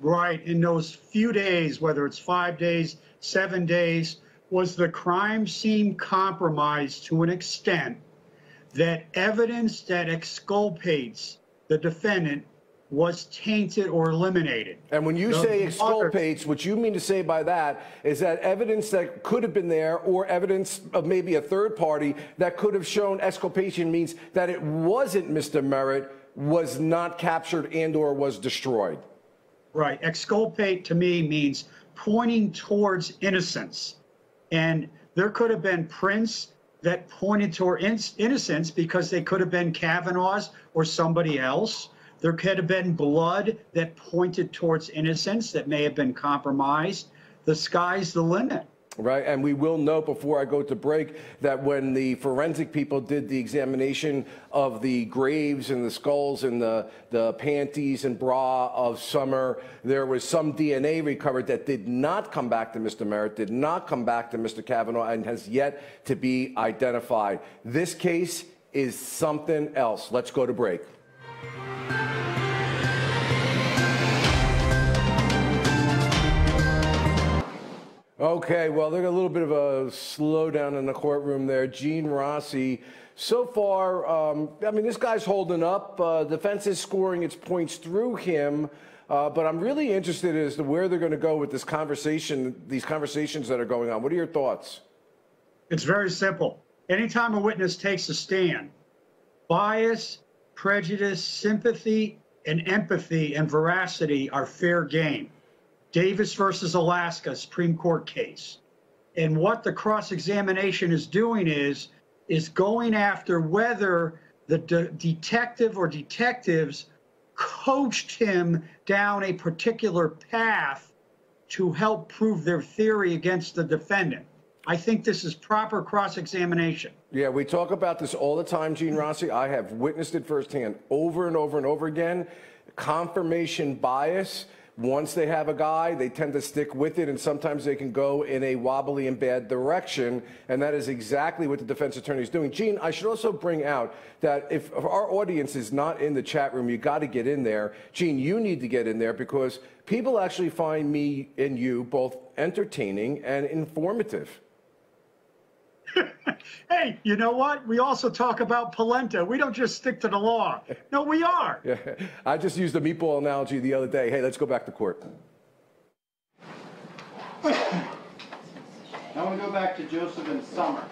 Right, in those few days, whether it's five days, seven days, was the crime scene compromised to an extent that evidence that exculpates the defendant was tainted or eliminated. And when you The say exculpates, what you mean to say by that is that evidence that could have been there or evidence of maybe a third party that could have shown exculpation means that it wasn't Mr. Merritt was not captured and or was destroyed. Right. Exculpate to me means pointing towards innocence. And there could have been prints that pointed toward in- innocence because they could have been Kavanaugh's or somebody else. There could have been blood that pointed towards innocence that may have been compromised. The sky's the limit. Right, and we will know before I go to break that when the forensic people did the examination of the graves and the skulls and the, the panties and bra of Summer, there was some DNA recovered that did not come back to Mr. Merritt, did not come back to Mr. Kavanaugh, and has yet to be identified. This case is something else. Let's go to break. Okay, well, there's a little bit of a slowdown in the courtroom there. Gene Rossi, so far, um, I mean, this guy's holding up. Uh, defense is scoring its points through him. Uh, but I'm really interested as to where they're going to go with this conversation, these conversations that are going on. What are your thoughts? It's very simple. Anytime a witness takes a stand, bias, prejudice, sympathy, and empathy and veracity are fair game. Davis versus Alaska Supreme Court case. And what the cross examination is doing is is going after whether the de- detective or detectives coached him down a particular path to help prove their theory against the defendant. I think this is proper cross examination. Yeah, we talk about this all the time, Gene Rossi. I have witnessed it firsthand over and over and over again. Confirmation bias. Once they have a guy, they tend to stick with it, and sometimes they can go in a wobbly and bad direction. And that is exactly what the defense attorney is doing. Gene, I should also bring out that if our audience is not in the chat room, you got to get in there. Gene, you need to get in there because people actually find me and you both entertaining and informative. [laughs] Hey, you know what? We also talk about polenta. We don't just stick to the law. No, we are. [laughs] Yeah, I just used a meatball analogy the other day. Hey, let's go back to court. I want to go back to Joseph and Summer.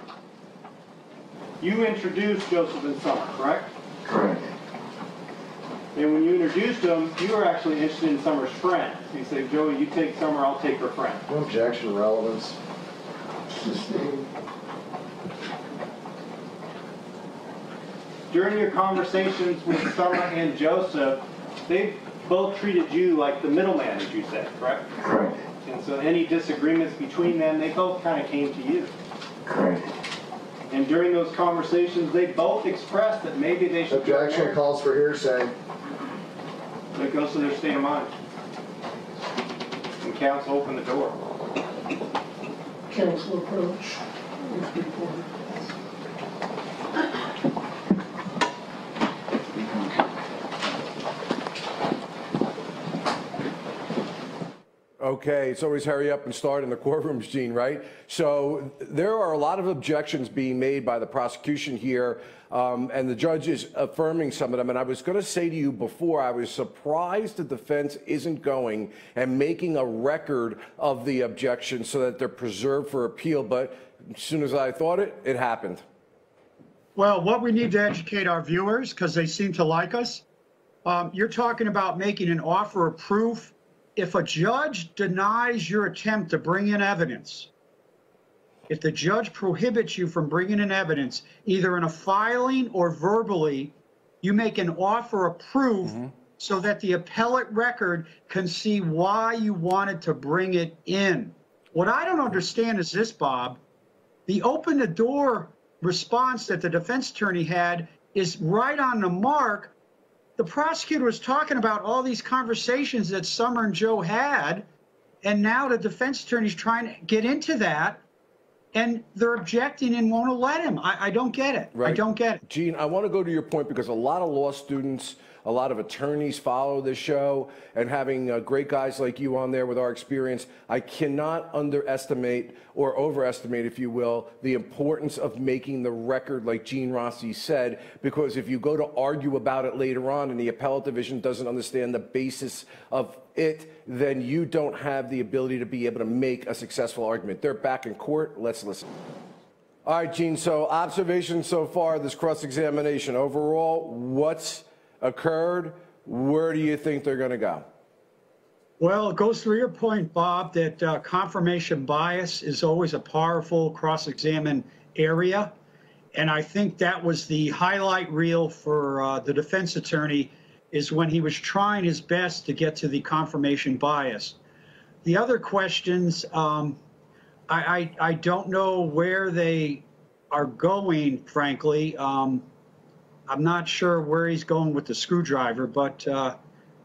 You introduced Joseph and Summer, correct? Correct. And when you introduced them, you were actually interested in Summer's friend. You said, Joey, you take Summer, I'll take her friend. No objection, relevance. During your conversations with Summer and Joseph, they both treated you like the middleman, as you said, correct? Correct. And so any disagreements between them, they both kind of came to you. Correct. And during those conversations, they both expressed that maybe they should. get Objection married. calls for hearsay. That goes to their state of mind. And counsel open the door. council approach Okay, it's always hurry up and start in the [laughs] courtrooms, Gene, right? So there are a lot of objections being made by the prosecution here, um, and the judge is affirming some of them. And I was going to say to you before, I was surprised the defense isn't going and making a record of the objections so that they're preserved for appeal. But as soon as I thought it, it happened. Well, what we need to educate our viewers, because they seem to like us, um, you're talking about making an offer of proof. If a judge denies your attempt to bring in evidence, if the judge prohibits you from bringing in evidence, either in a filing or verbally, you make an offer of proof mm-hmm. so that the appellate record can see why you wanted to bring it in. What I don't understand is this, Bob. The open the door response that the defense attorney had is right on the mark the prosecutor was talking about all these conversations that Summer and Joe had, and now the defense attorney's trying to get into that, and they're objecting and won't let him. I, I don't get it. I don't get it. Gene, I want to go to your point because a lot of law students, a lot of attorneys follow this show, and having uh, great guys like you on there with our experience, I cannot underestimate or overestimate, if you will, the importance of making the record, like Gene Rossi said, because if you go to argue about it later on and the appellate division doesn't understand the basis of it, then you don't have the ability to be able to make a successful argument. They're back in court. Let's listen. All right, Gene. So, observations so far, this cross examination. Overall, what's occurred? Where do you think they're going to go? Well, it goes to your point, Bob, that uh, confirmation bias is always a powerful cross-examine area. And I think that was the highlight reel for uh, the defense attorney is when he was trying his best to get to the confirmation bias. The other questions, um, I, I, I don't know where they are going, frankly. Um, I'm not sure where he's going with the screwdriver, but uh,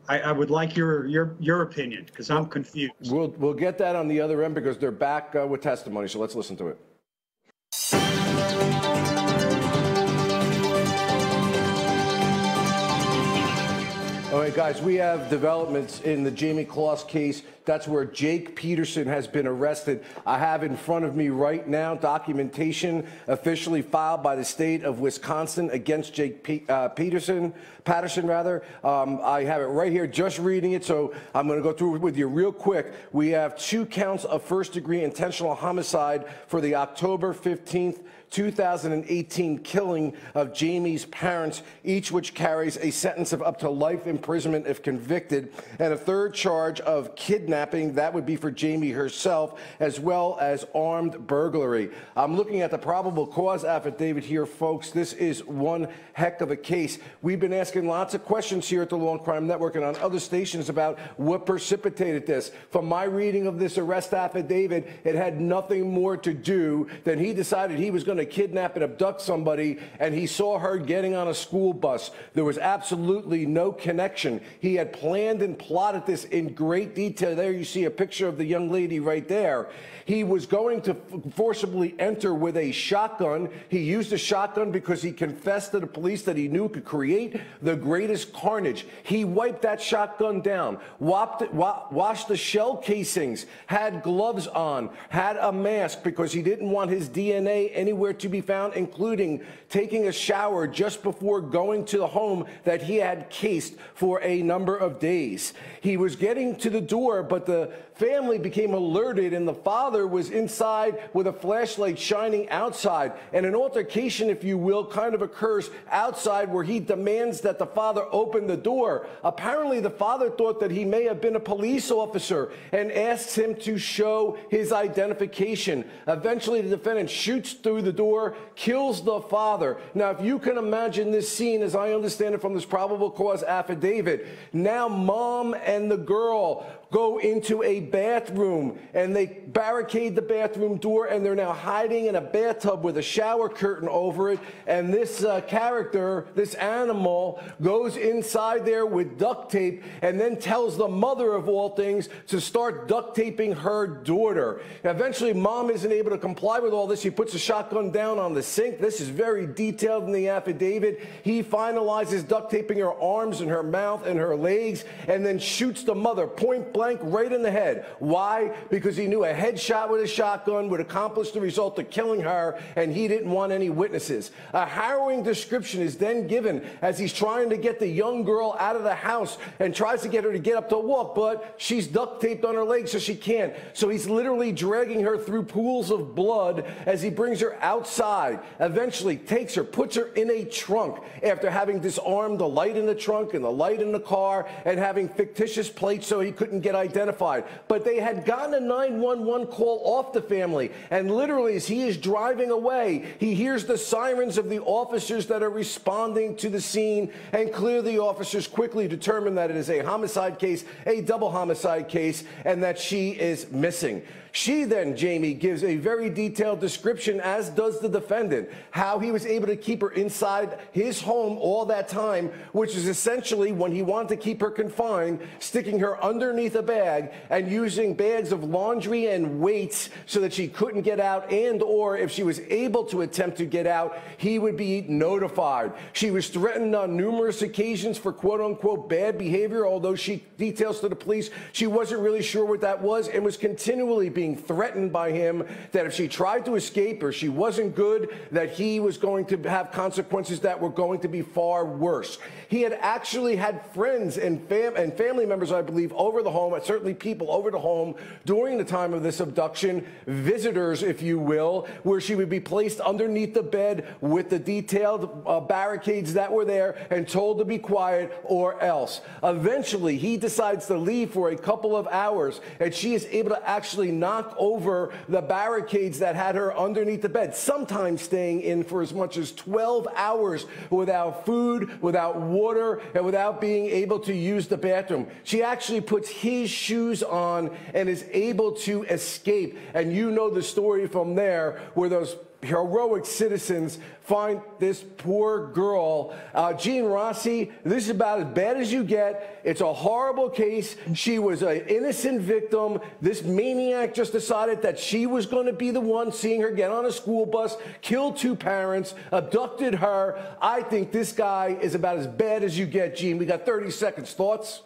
I, I would like your your your opinion because I'm confused. We'll, we'll get that on the other end because they're back uh, with testimony. So, let's listen to it. All right, guys, we have developments in the Jayme Closs case. That's where Jake Peterson has been arrested. I have in front of me right now documentation officially filed by the state of Wisconsin against Jake Pe- uh, Peterson, Patterson rather. Um, I have it right here, just reading it, so I'm going to go through it with you real quick. We have two counts of first degree intentional homicide for the October 15th 2018 killing of Jayme's parents, each which carries a sentence of up to life imprisonment if convicted, and a third charge of kidnapping. That would be for Jamie herself, as well as armed burglary. I'm looking at the probable cause affidavit here, folks. This is one heck of a case. We've been asking lots of questions here at the Law and Crime Network and on other stations about what precipitated this. From my reading of this arrest affidavit, it had nothing more to do than he decided he was going to kidnap and abduct somebody, and he saw her getting on a school bus. There was absolutely no connection. He had planned and plotted this in great detail. There you see a picture of the young lady right there. He was going to forcibly enter with a shotgun. He used a shotgun because he confessed to the police that he knew could create the greatest carnage. He wiped that shotgun down, washed the shell casings, had gloves on, had a mask because he didn't want his DNA anywhere to be found, including taking a shower just before going to the home that he had cased for a number of days. He was getting to the door, but the family became alerted, and the father was inside with a flashlight shining outside. And an altercation, if you will, kind of occurs outside where he demands that the father open the door. Apparently, the father thought that he may have been a police officer and asks him to show his identification. Eventually, the defendant shoots through the door, kills the father. Now, if you can imagine this scene, as I understand it from this probable cause affidavit, now mom and the girl go into a bathroom and they barricade the bathroom door and they're now hiding in a bathtub with a shower curtain over it. And this uh, character, this animal, goes inside there with duct tape and then tells the mother of all things to start duct taping her daughter. Eventually, mom isn't able to comply with all this. She puts a shotgun down on the sink. This is very detailed in the affidavit. He finalizes duct taping her arms and her mouth and her legs and then shoots the mother point blank right in the head. Why? Because he knew a headshot with a shotgun would accomplish the result of killing her, and he didn't want any witnesses. A harrowing description is then given as he's trying to get the young girl out of the house and tries to get her to get up to walk, but she's duct taped on her legs so she can't. So he's literally dragging her through pools of blood as he brings her outside. Eventually, takes her, puts her in a trunk after having disarmed the light in the trunk and the light in the car and having fictitious plates so he couldn't get identified. But they had gotten a 911 call off the family, and literally, as he is driving away, he hears the sirens of the officers that are responding to the scene, and clearly, the officers quickly determine that it is a homicide case, a double homicide case, and that she is missing. She then, Jayme, gives a very detailed description, as does the defendant. How he was able to keep her inside his home all that time, which is essentially when he wanted to keep her confined, sticking her underneath a bag and using bags of laundry and weights so that she couldn't get out and or if she was able to attempt to get out, he would be notified. She was threatened on numerous occasions for quote unquote bad behavior, although she details to the police she wasn't really sure what that was and was continually being threatened by him that if she tried to escape or she wasn't good, that he was going to have consequences that were going to be far worse. He had actually had friends and, fam- and family members, I believe, over the home, certainly people over the home during the time of this abduction, visitors, if you will, where she would be placed underneath the bed with the detailed uh, barricades that were there and told to be quiet or else. Eventually, he decides to leave for a couple of hours, and she is able to actually knock over the barricades that had her underneath the bed, sometimes staying in for as much as 12 hours without food, without water, and without being able to use the bathroom. She actually puts his shoes on and is able to escape. And you know the story from there, where those heroic citizens find this poor girl. Uh, Gene Rossi, this is about as bad as you get. It's a horrible case. She was an innocent victim. This maniac just decided that she was going to be the one seeing her get on a school bus, kill two parents, abducted her. I think this guy is about as bad as you get, Gene. We got 30 seconds. Thoughts?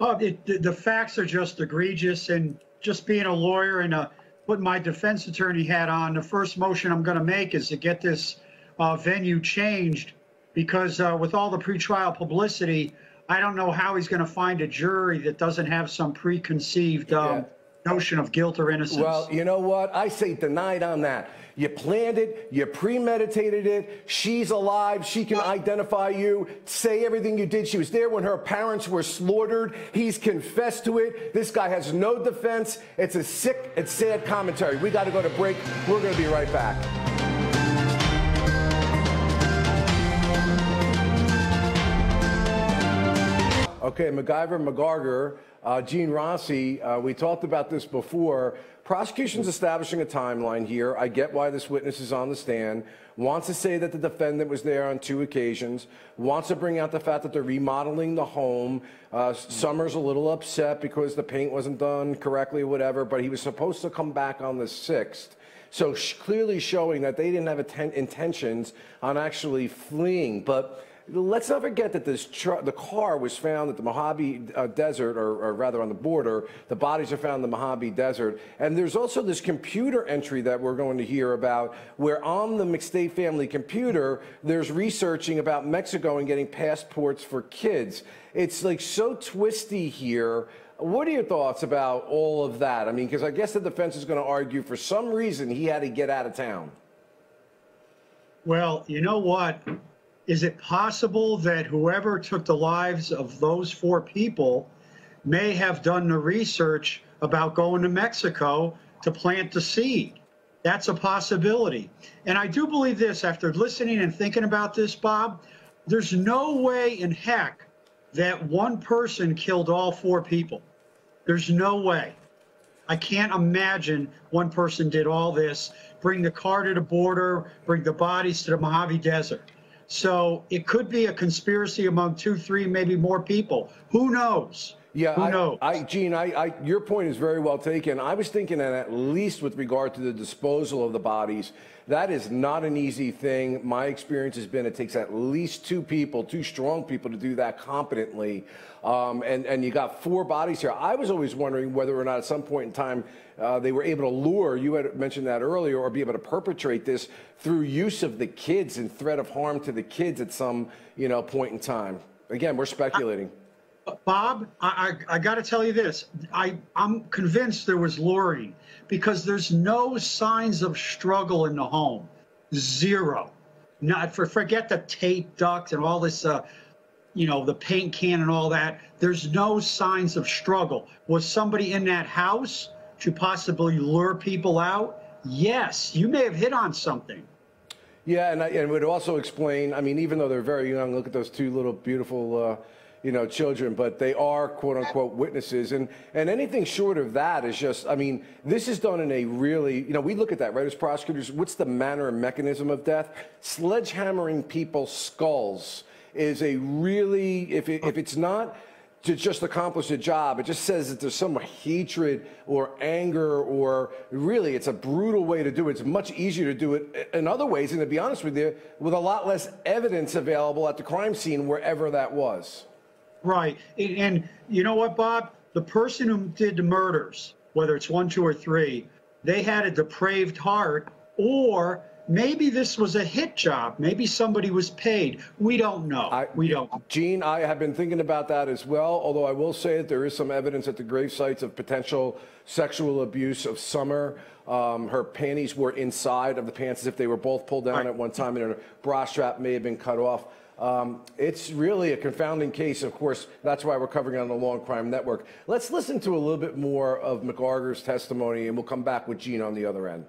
Oh, it, the, facts are just egregious, and just being a lawyer and uh, putting my defense attorney hat on, the first motion I'm going to make is to get this uh, venue changed because uh, with all the pretrial publicity, I don't know how he's going to find a jury that doesn't have some preconceived um, notion of guilt or innocence. Well, you know what? I say denied on that. You planned it, you premeditated it. She's alive, she can identify you, say everything you did. She was there when her parents were slaughtered. He's confessed to it. This guy has no defense. It's a sick and sad commentary. We got to go to break. We're going to be right back. Okay, MacGyver, McGarger, uh, Gene Rossi, uh, we talked about this before. Prosecution's establishing a timeline here. I get why this witness is on the stand. Wants to say that the defendant was there on two occasions. Wants to bring out the fact that they're remodeling the home. Uh, Summers a little upset because the paint wasn't done correctly or whatever, but he was supposed to come back on the 6th. So sh- clearly showing that they didn't have intentions on actually fleeing. But let's not forget that this the car was found at the Mojave uh, Desert, or, or, rather on the border. The bodies are found in the Mojave Desert. And there's also this computer entry that we're going to hear about, where on the McStay family computer, there's researching about Mexico and getting passports for kids. It's like so twisty here. What are your thoughts about all of that? I mean, because I guess the defense is going to argue for some reason he had to get out of town. Well, you know what? Is it possible that whoever took the lives of those four people may have done the research about going to Mexico to plant the seed? That's a possibility. And I do believe this after listening and thinking about this, Bob, there's no way in heck that one person killed all four people. There's no way. I can't imagine one person did all this, bring the car to the border, bring the bodies to the Mojave Desert. So it could be a conspiracy among two, three, maybe more people. Who knows? Yeah, Who I, knows? I, Gene, I, I, your point is very well taken. I was thinking that at least with regard to the disposal of the bodies, that is not an easy thing. My experience has been it takes at least two people, two strong people, to do that competently. Um, and, and you got four bodies here. I was always wondering whether or not at some point in time uh, they were able to lure, you had mentioned that earlier, or be able to perpetrate this through use of the kids and threat of harm to the kids at some you know, point in time. Again, we're speculating. Bob, I, I, I got to tell you this. I, I'm convinced there was luring because there's no signs of struggle in the home. Zero. Not for forget the tape duct and all this, uh, you know, the paint can and all that. There's no signs of struggle. Was somebody in that house to possibly lure people out? Yes, you may have hit on something. Yeah, and, I, and would also explain. I mean, even though they're very young, look at those two little beautiful. Uh, you know, children, but they are quote unquote witnesses. And, and anything short of that is just, I mean, this is done in a really, you know, we look at that, right, as prosecutors, what's the manner and mechanism of death? Sledgehammering people's skulls is a really, if, it, if it's not to just accomplish a job, it just says that there's some hatred or anger or really it's a brutal way to do it. It's much easier to do it in other ways, and to be honest with you, with a lot less evidence available at the crime scene, wherever that was. Right. And, you know what, Bob? The person who did the murders, whether it's one, two, or three, they had a depraved heart, or maybe this was a hit job. Maybe somebody was paid. We don't know. I- we don't. Gene, I have been thinking about that as well, although I will say that there is some evidence at the grave sites of potential sexual abuse of Summer. Um, her panties were inside of the pants as if they were both pulled down Right. at one time, and her bra strap may have been cut off. Um, it's really a confounding case. Of course, that's why we're covering it on the Law and Crime Network. Let's listen to a little bit more of McGarger's testimony, and we'll come back with Gene on the other end.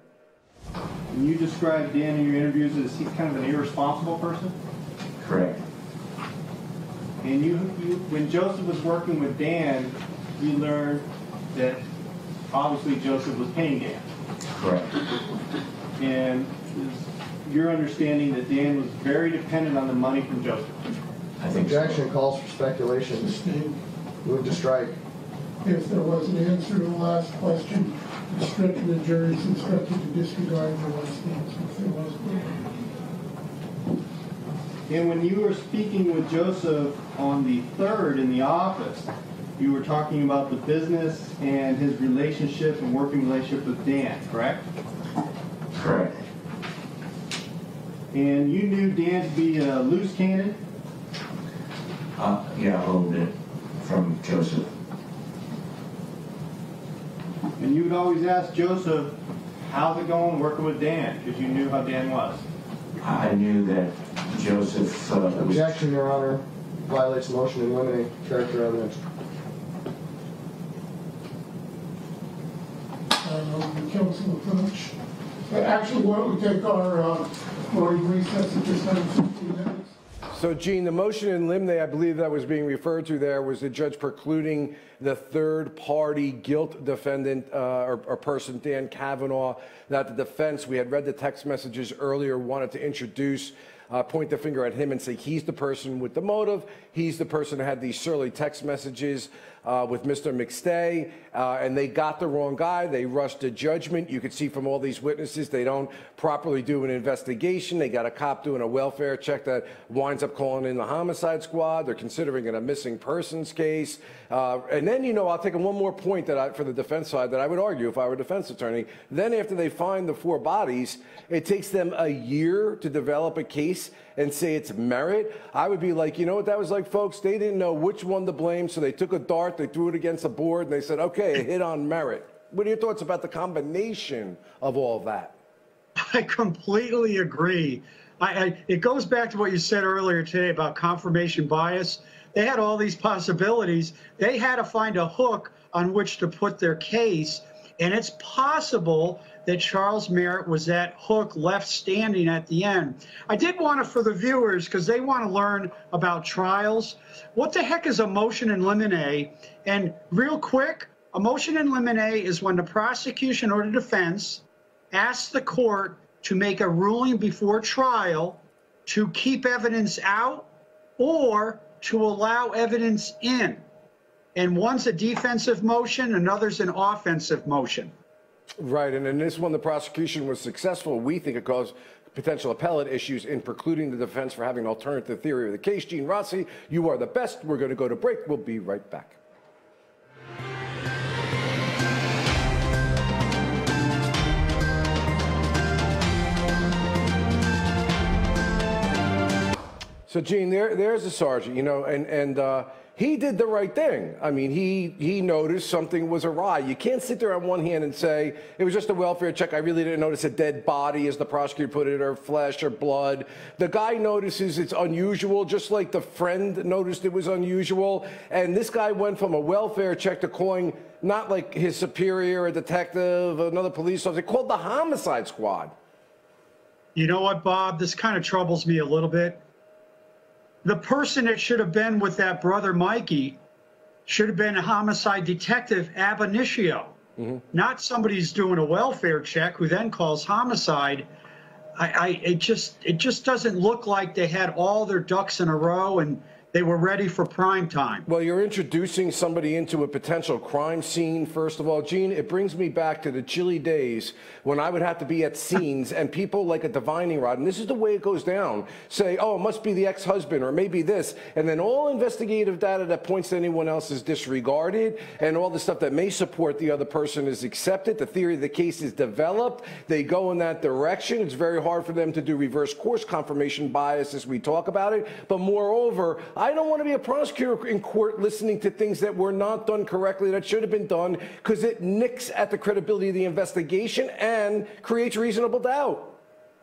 And you described Dan in your interviews as he's kind of an irresponsible person? Correct. And you, you, when Joseph was working with Dan, you learned that obviously Joseph was paying Dan. Correct. And is your understanding that Dan was very dependent on the money from Joseph? I think so. Objection calls for speculation. Steve, Move to strike. if there was an answer to the last question, instructing the jury's instructed to disregard the last answer if there was one. And when you were speaking with Joseph on the third in the office, you were talking about the business and his relationship and working relationship with Dan, correct? Correct. And you knew Dan to be a loose cannon? Uh, yeah, a little bit from Joseph. And you would always ask Joseph, how's it going working with Dan? Because you knew how Dan was. I knew that Joseph uh. Objection, Your Honor. Violates motion in limine character evidence. Um, counsel approach. Actually, why don't we take our, uh, recess at this time, fifteen minutes? So, Gene, the motion in limine, I believe that was being referred to there, was the judge precluding the third-party guilt defendant uh, or, or person, Dan Kavanaugh, that the defense, we had read the text messages earlier, wanted to introduce, uh, point the finger at him and say he's the person with the motive, he's the person who had these surly text messages uh, with Mr. McStay, uh, and they got the wrong guy. They rushed to judgment. You could see from all these witnesses, they don't properly do an investigation. They got a cop doing a welfare check that winds up calling in the homicide squad. They're considering it a missing persons case. Uh, and then, you know, I'll take one more point that I, for the defense side that I would argue if I were a defense attorney. Then, after they find the four bodies, it takes them a year to develop a case and say it's Merritt. I would be like, you know what that was like, folks? They didn't know which one to blame, so they took a dart, they threw it against the board, and they said, okay, a hit on Merritt. What are your thoughts about the combination of all that? I completely agree. I, I, it goes back to what you said earlier today about confirmation bias. They had all these possibilities. They had to find a hook on which to put their case. And it's possible that Charles Merritt was that hook left standing at the end. I did want to, for the viewers, because they want to learn about trials, what the heck is a motion in limine? And real quick, a motion in limine is when the prosecution or the defense asks the court to make a ruling before trial to keep evidence out or to allow evidence in. And one's a defensive motion, another's an offensive motion. Right, and in this one, the prosecution was successful. We think it caused potential appellate issues in precluding the defense for having an alternative theory of the case. Gene Rossi, you are the best. We're going to go to break. We'll be right back. So, Gene, there, there's a sergeant, you know, and, and uh, he did the right thing. I mean, he, he noticed something was awry. You can't sit there on one hand and say, it was just a welfare check. I really didn't notice a dead body, as the prosecutor put it, or flesh or blood. The guy notices it's unusual, just like the friend noticed it was unusual. And this guy went from a welfare check to calling not like his superior, a detective, another police officer, called the homicide squad. You know what, Bob? This kind of troubles me a little bit. The person that should have been with that brother Mikey should have been a homicide detective ab initio, mm-hmm. not somebody who's doing a welfare check who then calls homicide. I, I it just it just doesn't look like they had all their ducks in a row and they were ready for prime time. Well, you're introducing somebody into a potential crime scene, first of all. Gene, it brings me back to the chilly days when I would have to be at scenes and people like a divining rod, and this is the way it goes down, say, oh, it must be the ex husband or maybe this. And then all investigative data that points to anyone else is disregarded, and all the stuff that may support the other person is accepted. The theory of the case is developed. They go in that direction. It's very hard for them to do reverse course confirmation bias as we talk about it. But moreover, don't want to be a prosecutor in court listening to things that were not done correctly that should have been done because it nicks at the credibility of the investigation and creates reasonable doubt.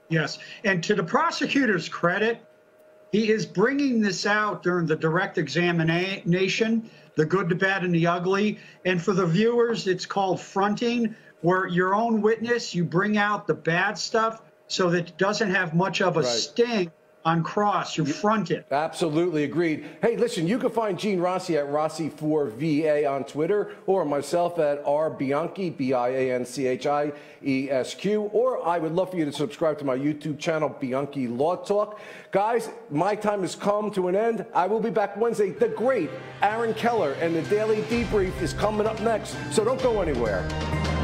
Yes, and to the prosecutor's credit, he is bringing this out during the direct examination, the good, the bad, and the ugly. And for the viewers, it's called fronting, where your own witness, you bring out the bad stuff so that it doesn't have much of a Right. sting on cross. You front it. Absolutely agreed. Hey, listen, you can find Gene Rossi at Rossi4VA on Twitter or myself at R Bianchi, B I A N C H I E S Q. Or I would love for you to subscribe to my YouTube channel, Bianchi Law Talk. Guys, my time has come to an end. I will be back Wednesday. The great Aaron Keller and the Daily Debrief is coming up next, so don't go anywhere.